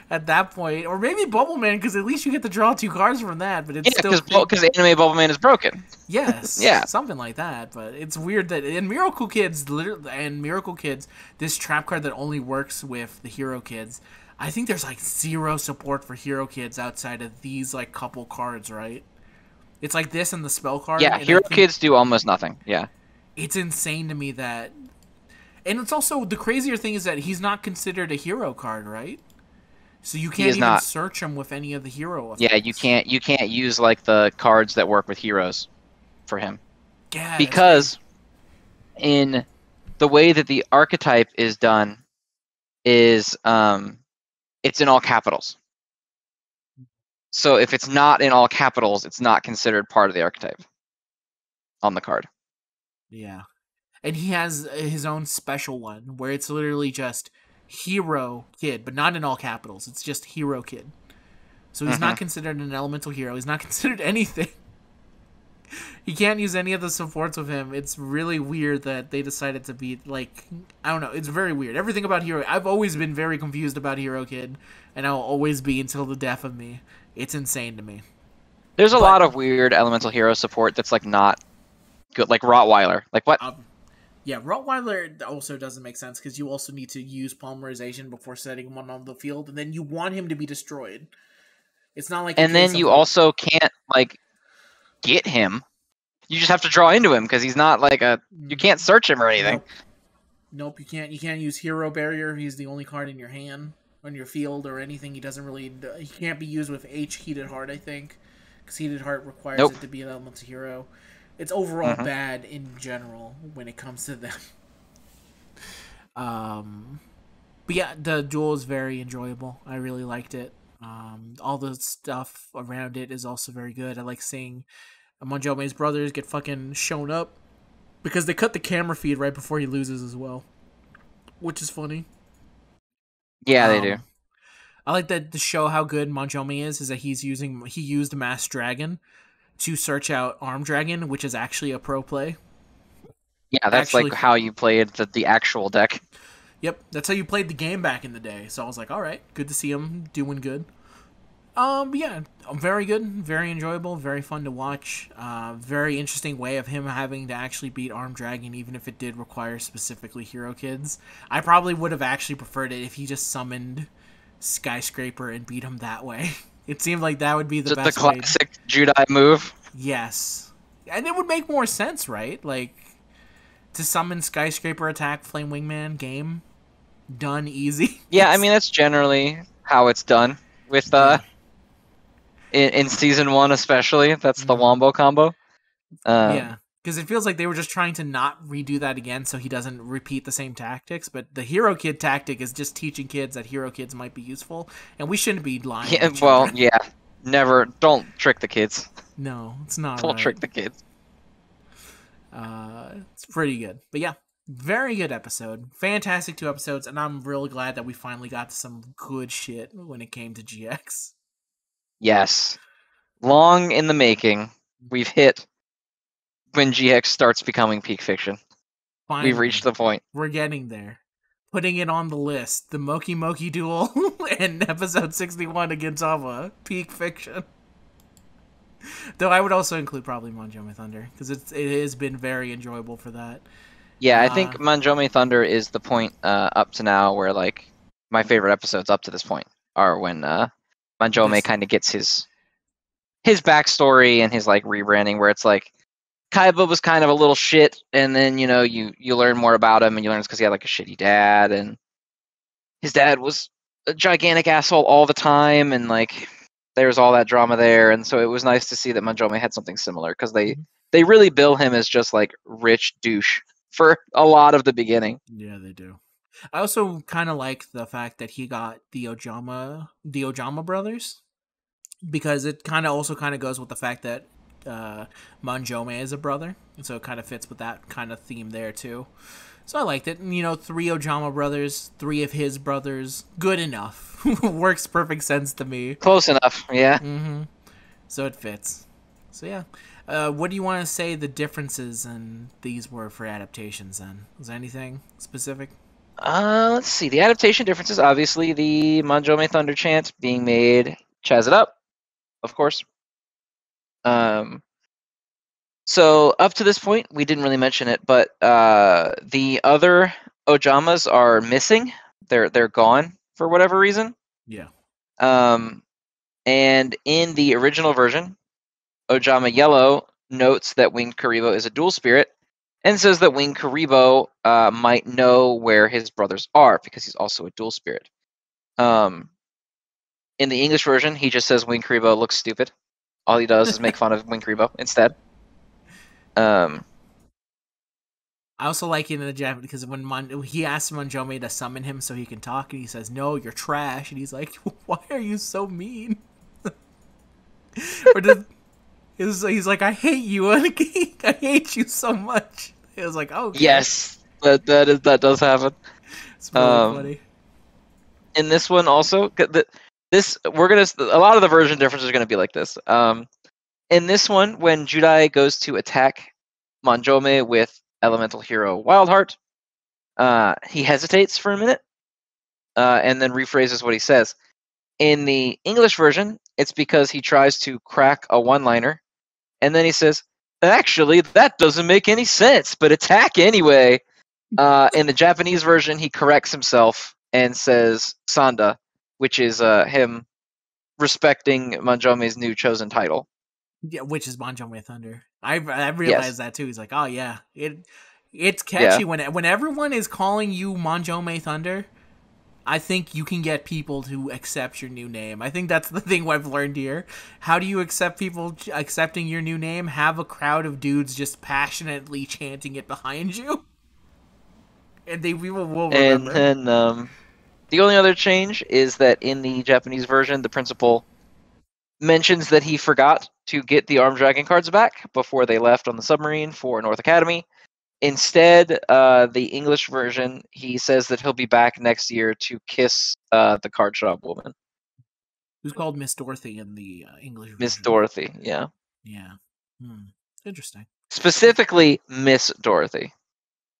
At that point, or maybe Bubbleman, because at least you get to draw two cards from that. But it's Yeah, still because anime Bubbleman is broken. Yes. Yeah. Something like that. But it's weird that in Miracle Kids, literally, and Miracle Kids, this trap card that only works with the Hero Kids. I think there's like zero support for Hero Kids outside of these like couple cards, right? It's like this and the spell card. Yeah, Hero Kids do almost nothing. Yeah. It's insane to me that, and it's also the crazier thing is that he's not considered a hero card, right? So you can't even not. search him with any of the hero. Yeah, you can't you can't use like the cards that work with heroes for him. Yeah, because in the way that the archetype is done is um it's in all capitals so if it's not in all capitals it's not considered part of the archetype on the card Yeah. And he has his own special one where it's literally just hero kid, but not in all capitals. It's just hero kid. So he's not considered an elemental hero. He's not considered anything. he can't use any of the supports with him. It's really weird that they decided to be like I don't know. It's very weird. Everything about hero. I've always been very confused about hero kid, and I'll always be until the death of me. It's insane to me. there's a But- lot of weird elemental hero support that's like not good like rottweiler like what Um, yeah, Rottweiler also doesn't make sense because you also need to use polymerization before setting one on the field, and then you want him to be destroyed. It's not like and then you of- also can't like get him you just have to draw into him because he's not like a you mm. can't search him or anything Nope. Nope, you can't. You can't use Hero Barrier. He's the only card in your hand, on your field, or anything. He doesn't really. He can't be used with H Heated Heart, I think, because Heated Heart requires Nope. it to be an element elemental hero. It's overall Mhm. bad in general when it comes to them. Um, but yeah, the duel is very enjoyable. I really liked it. Um, all the stuff around it is also very good. I like seeing Manjome's brothers get fucking shown up because they cut the camera feed right before he loses as well, which is funny. yeah they do Um, I like that to show how good Manjome is. Is that he's using he used Masked Dragon to search out Arm Dragon, which is actually a pro play. yeah that's actually- like how you played the, the actual deck Yep, that's how you played the game back in the day. So I was like, all right, good to see him doing good. Um, yeah, very good, very enjoyable, very fun to watch. Uh, very interesting way of him having to actually beat Arm Dragon, even if it did require specifically Hero Kids. I probably would have actually preferred it if he just summoned Skyscraper and beat him that way. It seemed like that would be the Just the best way. classic Judai move. Yes. And it would make more sense, right? Like to summon skyscraper attack flame wingman game done easy. Yeah, I mean that's generally how it's done with uh in, in season one especially. That's the Mhm. wombo combo. Uh, yeah. Because it feels like they were just trying to not redo that again so he doesn't repeat the same tactics. But the hero kid tactic is just teaching kids that hero kids might be useful. And we shouldn't be lying. yeah, well, yeah. Never don't trick the kids. No, it's not. Don't right. trick the kids. Uh, it's pretty good. But yeah, very good episode. Fantastic two episodes, and I'm really glad that we finally got to some good shit when it came to GX. Yes. Long in the making. We've hit when GX starts becoming peak fiction. Finally, We've reached the point. We're getting there. Putting it on the list. The Mokey Mokey duel and episode 61 against Gintama. Peak fiction. Though I would also include probably Manjome Thunder because it's it has been very enjoyable for that. Yeah, I think Uh, Manjome Thunder is the point uh, up to now where like my favorite episodes up to this point are when uh, Manjome kind of gets his his backstory and his like rebranding, where it's like Kaiba was kind of a little shit, and then you know you you learn more about him, and you learn it's because he had like a shitty dad, and his dad was a gigantic asshole all the time, and like there was all that drama there, and so it was nice to see that Manjome had something similar because they Mhm. they really bill him as just like rich douche for a lot of the beginning. Yeah, they do. I also kind of like the fact that he got the Ojama, the Ojama brothers, because it kind of also kind of goes with the fact that uh, Manjome is a brother, and so it kind of fits with that kind of theme there too. So I liked it. And, you know, three Ojama brothers, three of his brothers, good enough. Works perfect sense to me. Close enough, yeah. Mm-hmm. So it fits. So yeah, Uh, what do you want to say the differences in these were for adaptations? Then was there anything specific? Uh, let's see. The adaptation differences, obviously, the Manjome Thunder chant being made, Chazz it up, of course. Um, so up to this point, we didn't really mention it, but uh, the other Ojamas are missing. They're they're gone for whatever reason. Yeah. Um, and in the original version, Ojama Yellow notes that Winged Kuriboh is a duel spirit and says that Winged Kuriboh uh, might know where his brothers are because he's also a duel spirit. Um, in the English version, he just says Winged Kuriboh looks stupid. All he does is make fun of Winged Kuriboh instead. Um, I also like it in the Japanese because when Mon- he asks Manjome to summon him so he can talk, and he says, "No, you're trash," and he's like, "Why are you so mean?" or does, he's, he's like, "I hate you, I hate you so much." It was like, "Oh, yes, that that is that does happen. it's really um, funny." in this one also, the- this we're gonna a lot of the version differences are gonna be like this. Um in this one when judai goes to attack manjome with elemental hero wildheart uh he hesitates for a minute uh and then rephrases what he says. In the english version it's because he tries to crack a one liner and then he says actually that doesn't make any sense but attack anyway. Uh in the japanese version he corrects himself and says Sanda, which is uh, him respecting Manjome's new chosen title. Yeah, which is Manjome Thunder. I I realized Yes. that too. He's like, "Oh yeah, it it's catchy when when everyone is calling you Manjome Thunder." I think you can get people to accept your new name. I think that's the thing I've learned here. How do you accept people accepting your new name? Have a crowd of dudes just passionately chanting it behind you, and they people will And remember. then um, the only other change is that in the Japanese version, the principal mentions that he forgot to get the Armed Dragon cards back before they left on the submarine for North Academy. Instead, uh, the English version, he says that he'll be back next year to kiss uh, the card shop woman, Who's called Miss Dorothy in the uh, English? Miss. Dorothy. Yeah, Yeah. Hmm. Interesting. specifically Miss Dorothy,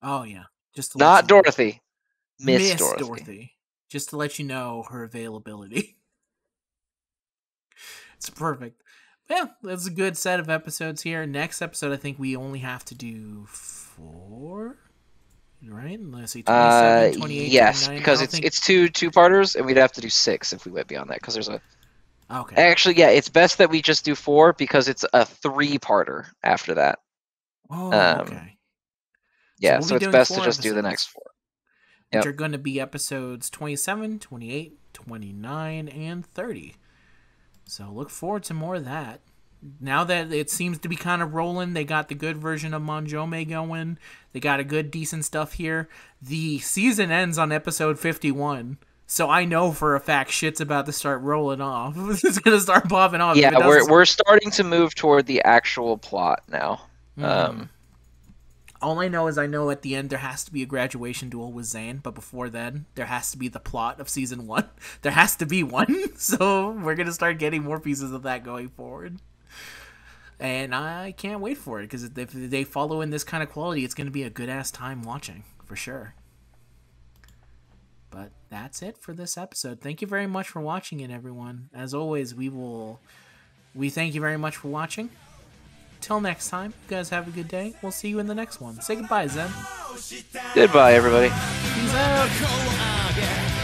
Oh yeah. Just not. Dorothy. Miss, Dorothy. Dorothy. Just to let you know her availability. it's perfect. Yeah, that's a good set of episodes here. Next episode, I think we only have to do four. Right? Let's see, 27, Uh, 28, yes, because it's think- it's two two parters, and we'd have to do six if we went beyond that. Because there's a okay. actually, yeah, it's best that we just do four because it's a three parter after that. Oh, um, okay. Yeah, we'll so, it's best to just do the next four. Which are going to be episodes 27, 28, 29, and 30. So look forward to more of that. Now that it seems to be kind of rolling, they got the good version of Manjome going. They got a good, decent stuff here. The season ends on episode 51. So I know for a fact shit's about to start rolling off. it's going to start popping off. Yeah, we're we're starting to move toward the actual plot now. Mhm. Um, All I know is I know at the end there has to be a graduation duel with Zane, but before then there has to be the plot of season one. There has to be one, so we're gonna start getting more pieces of that going forward. And I can't wait for it because if they follow in this kind of quality, it's gonna be a good ass time watching for sure. But that's it for this episode. Thank you very much for watching it, everyone. As always, we will. We thank you very much for watching. Till next time, you guys have a good day. We'll see you in the next one. Say goodbye, Zen. Goodbye, everybody. Peace out.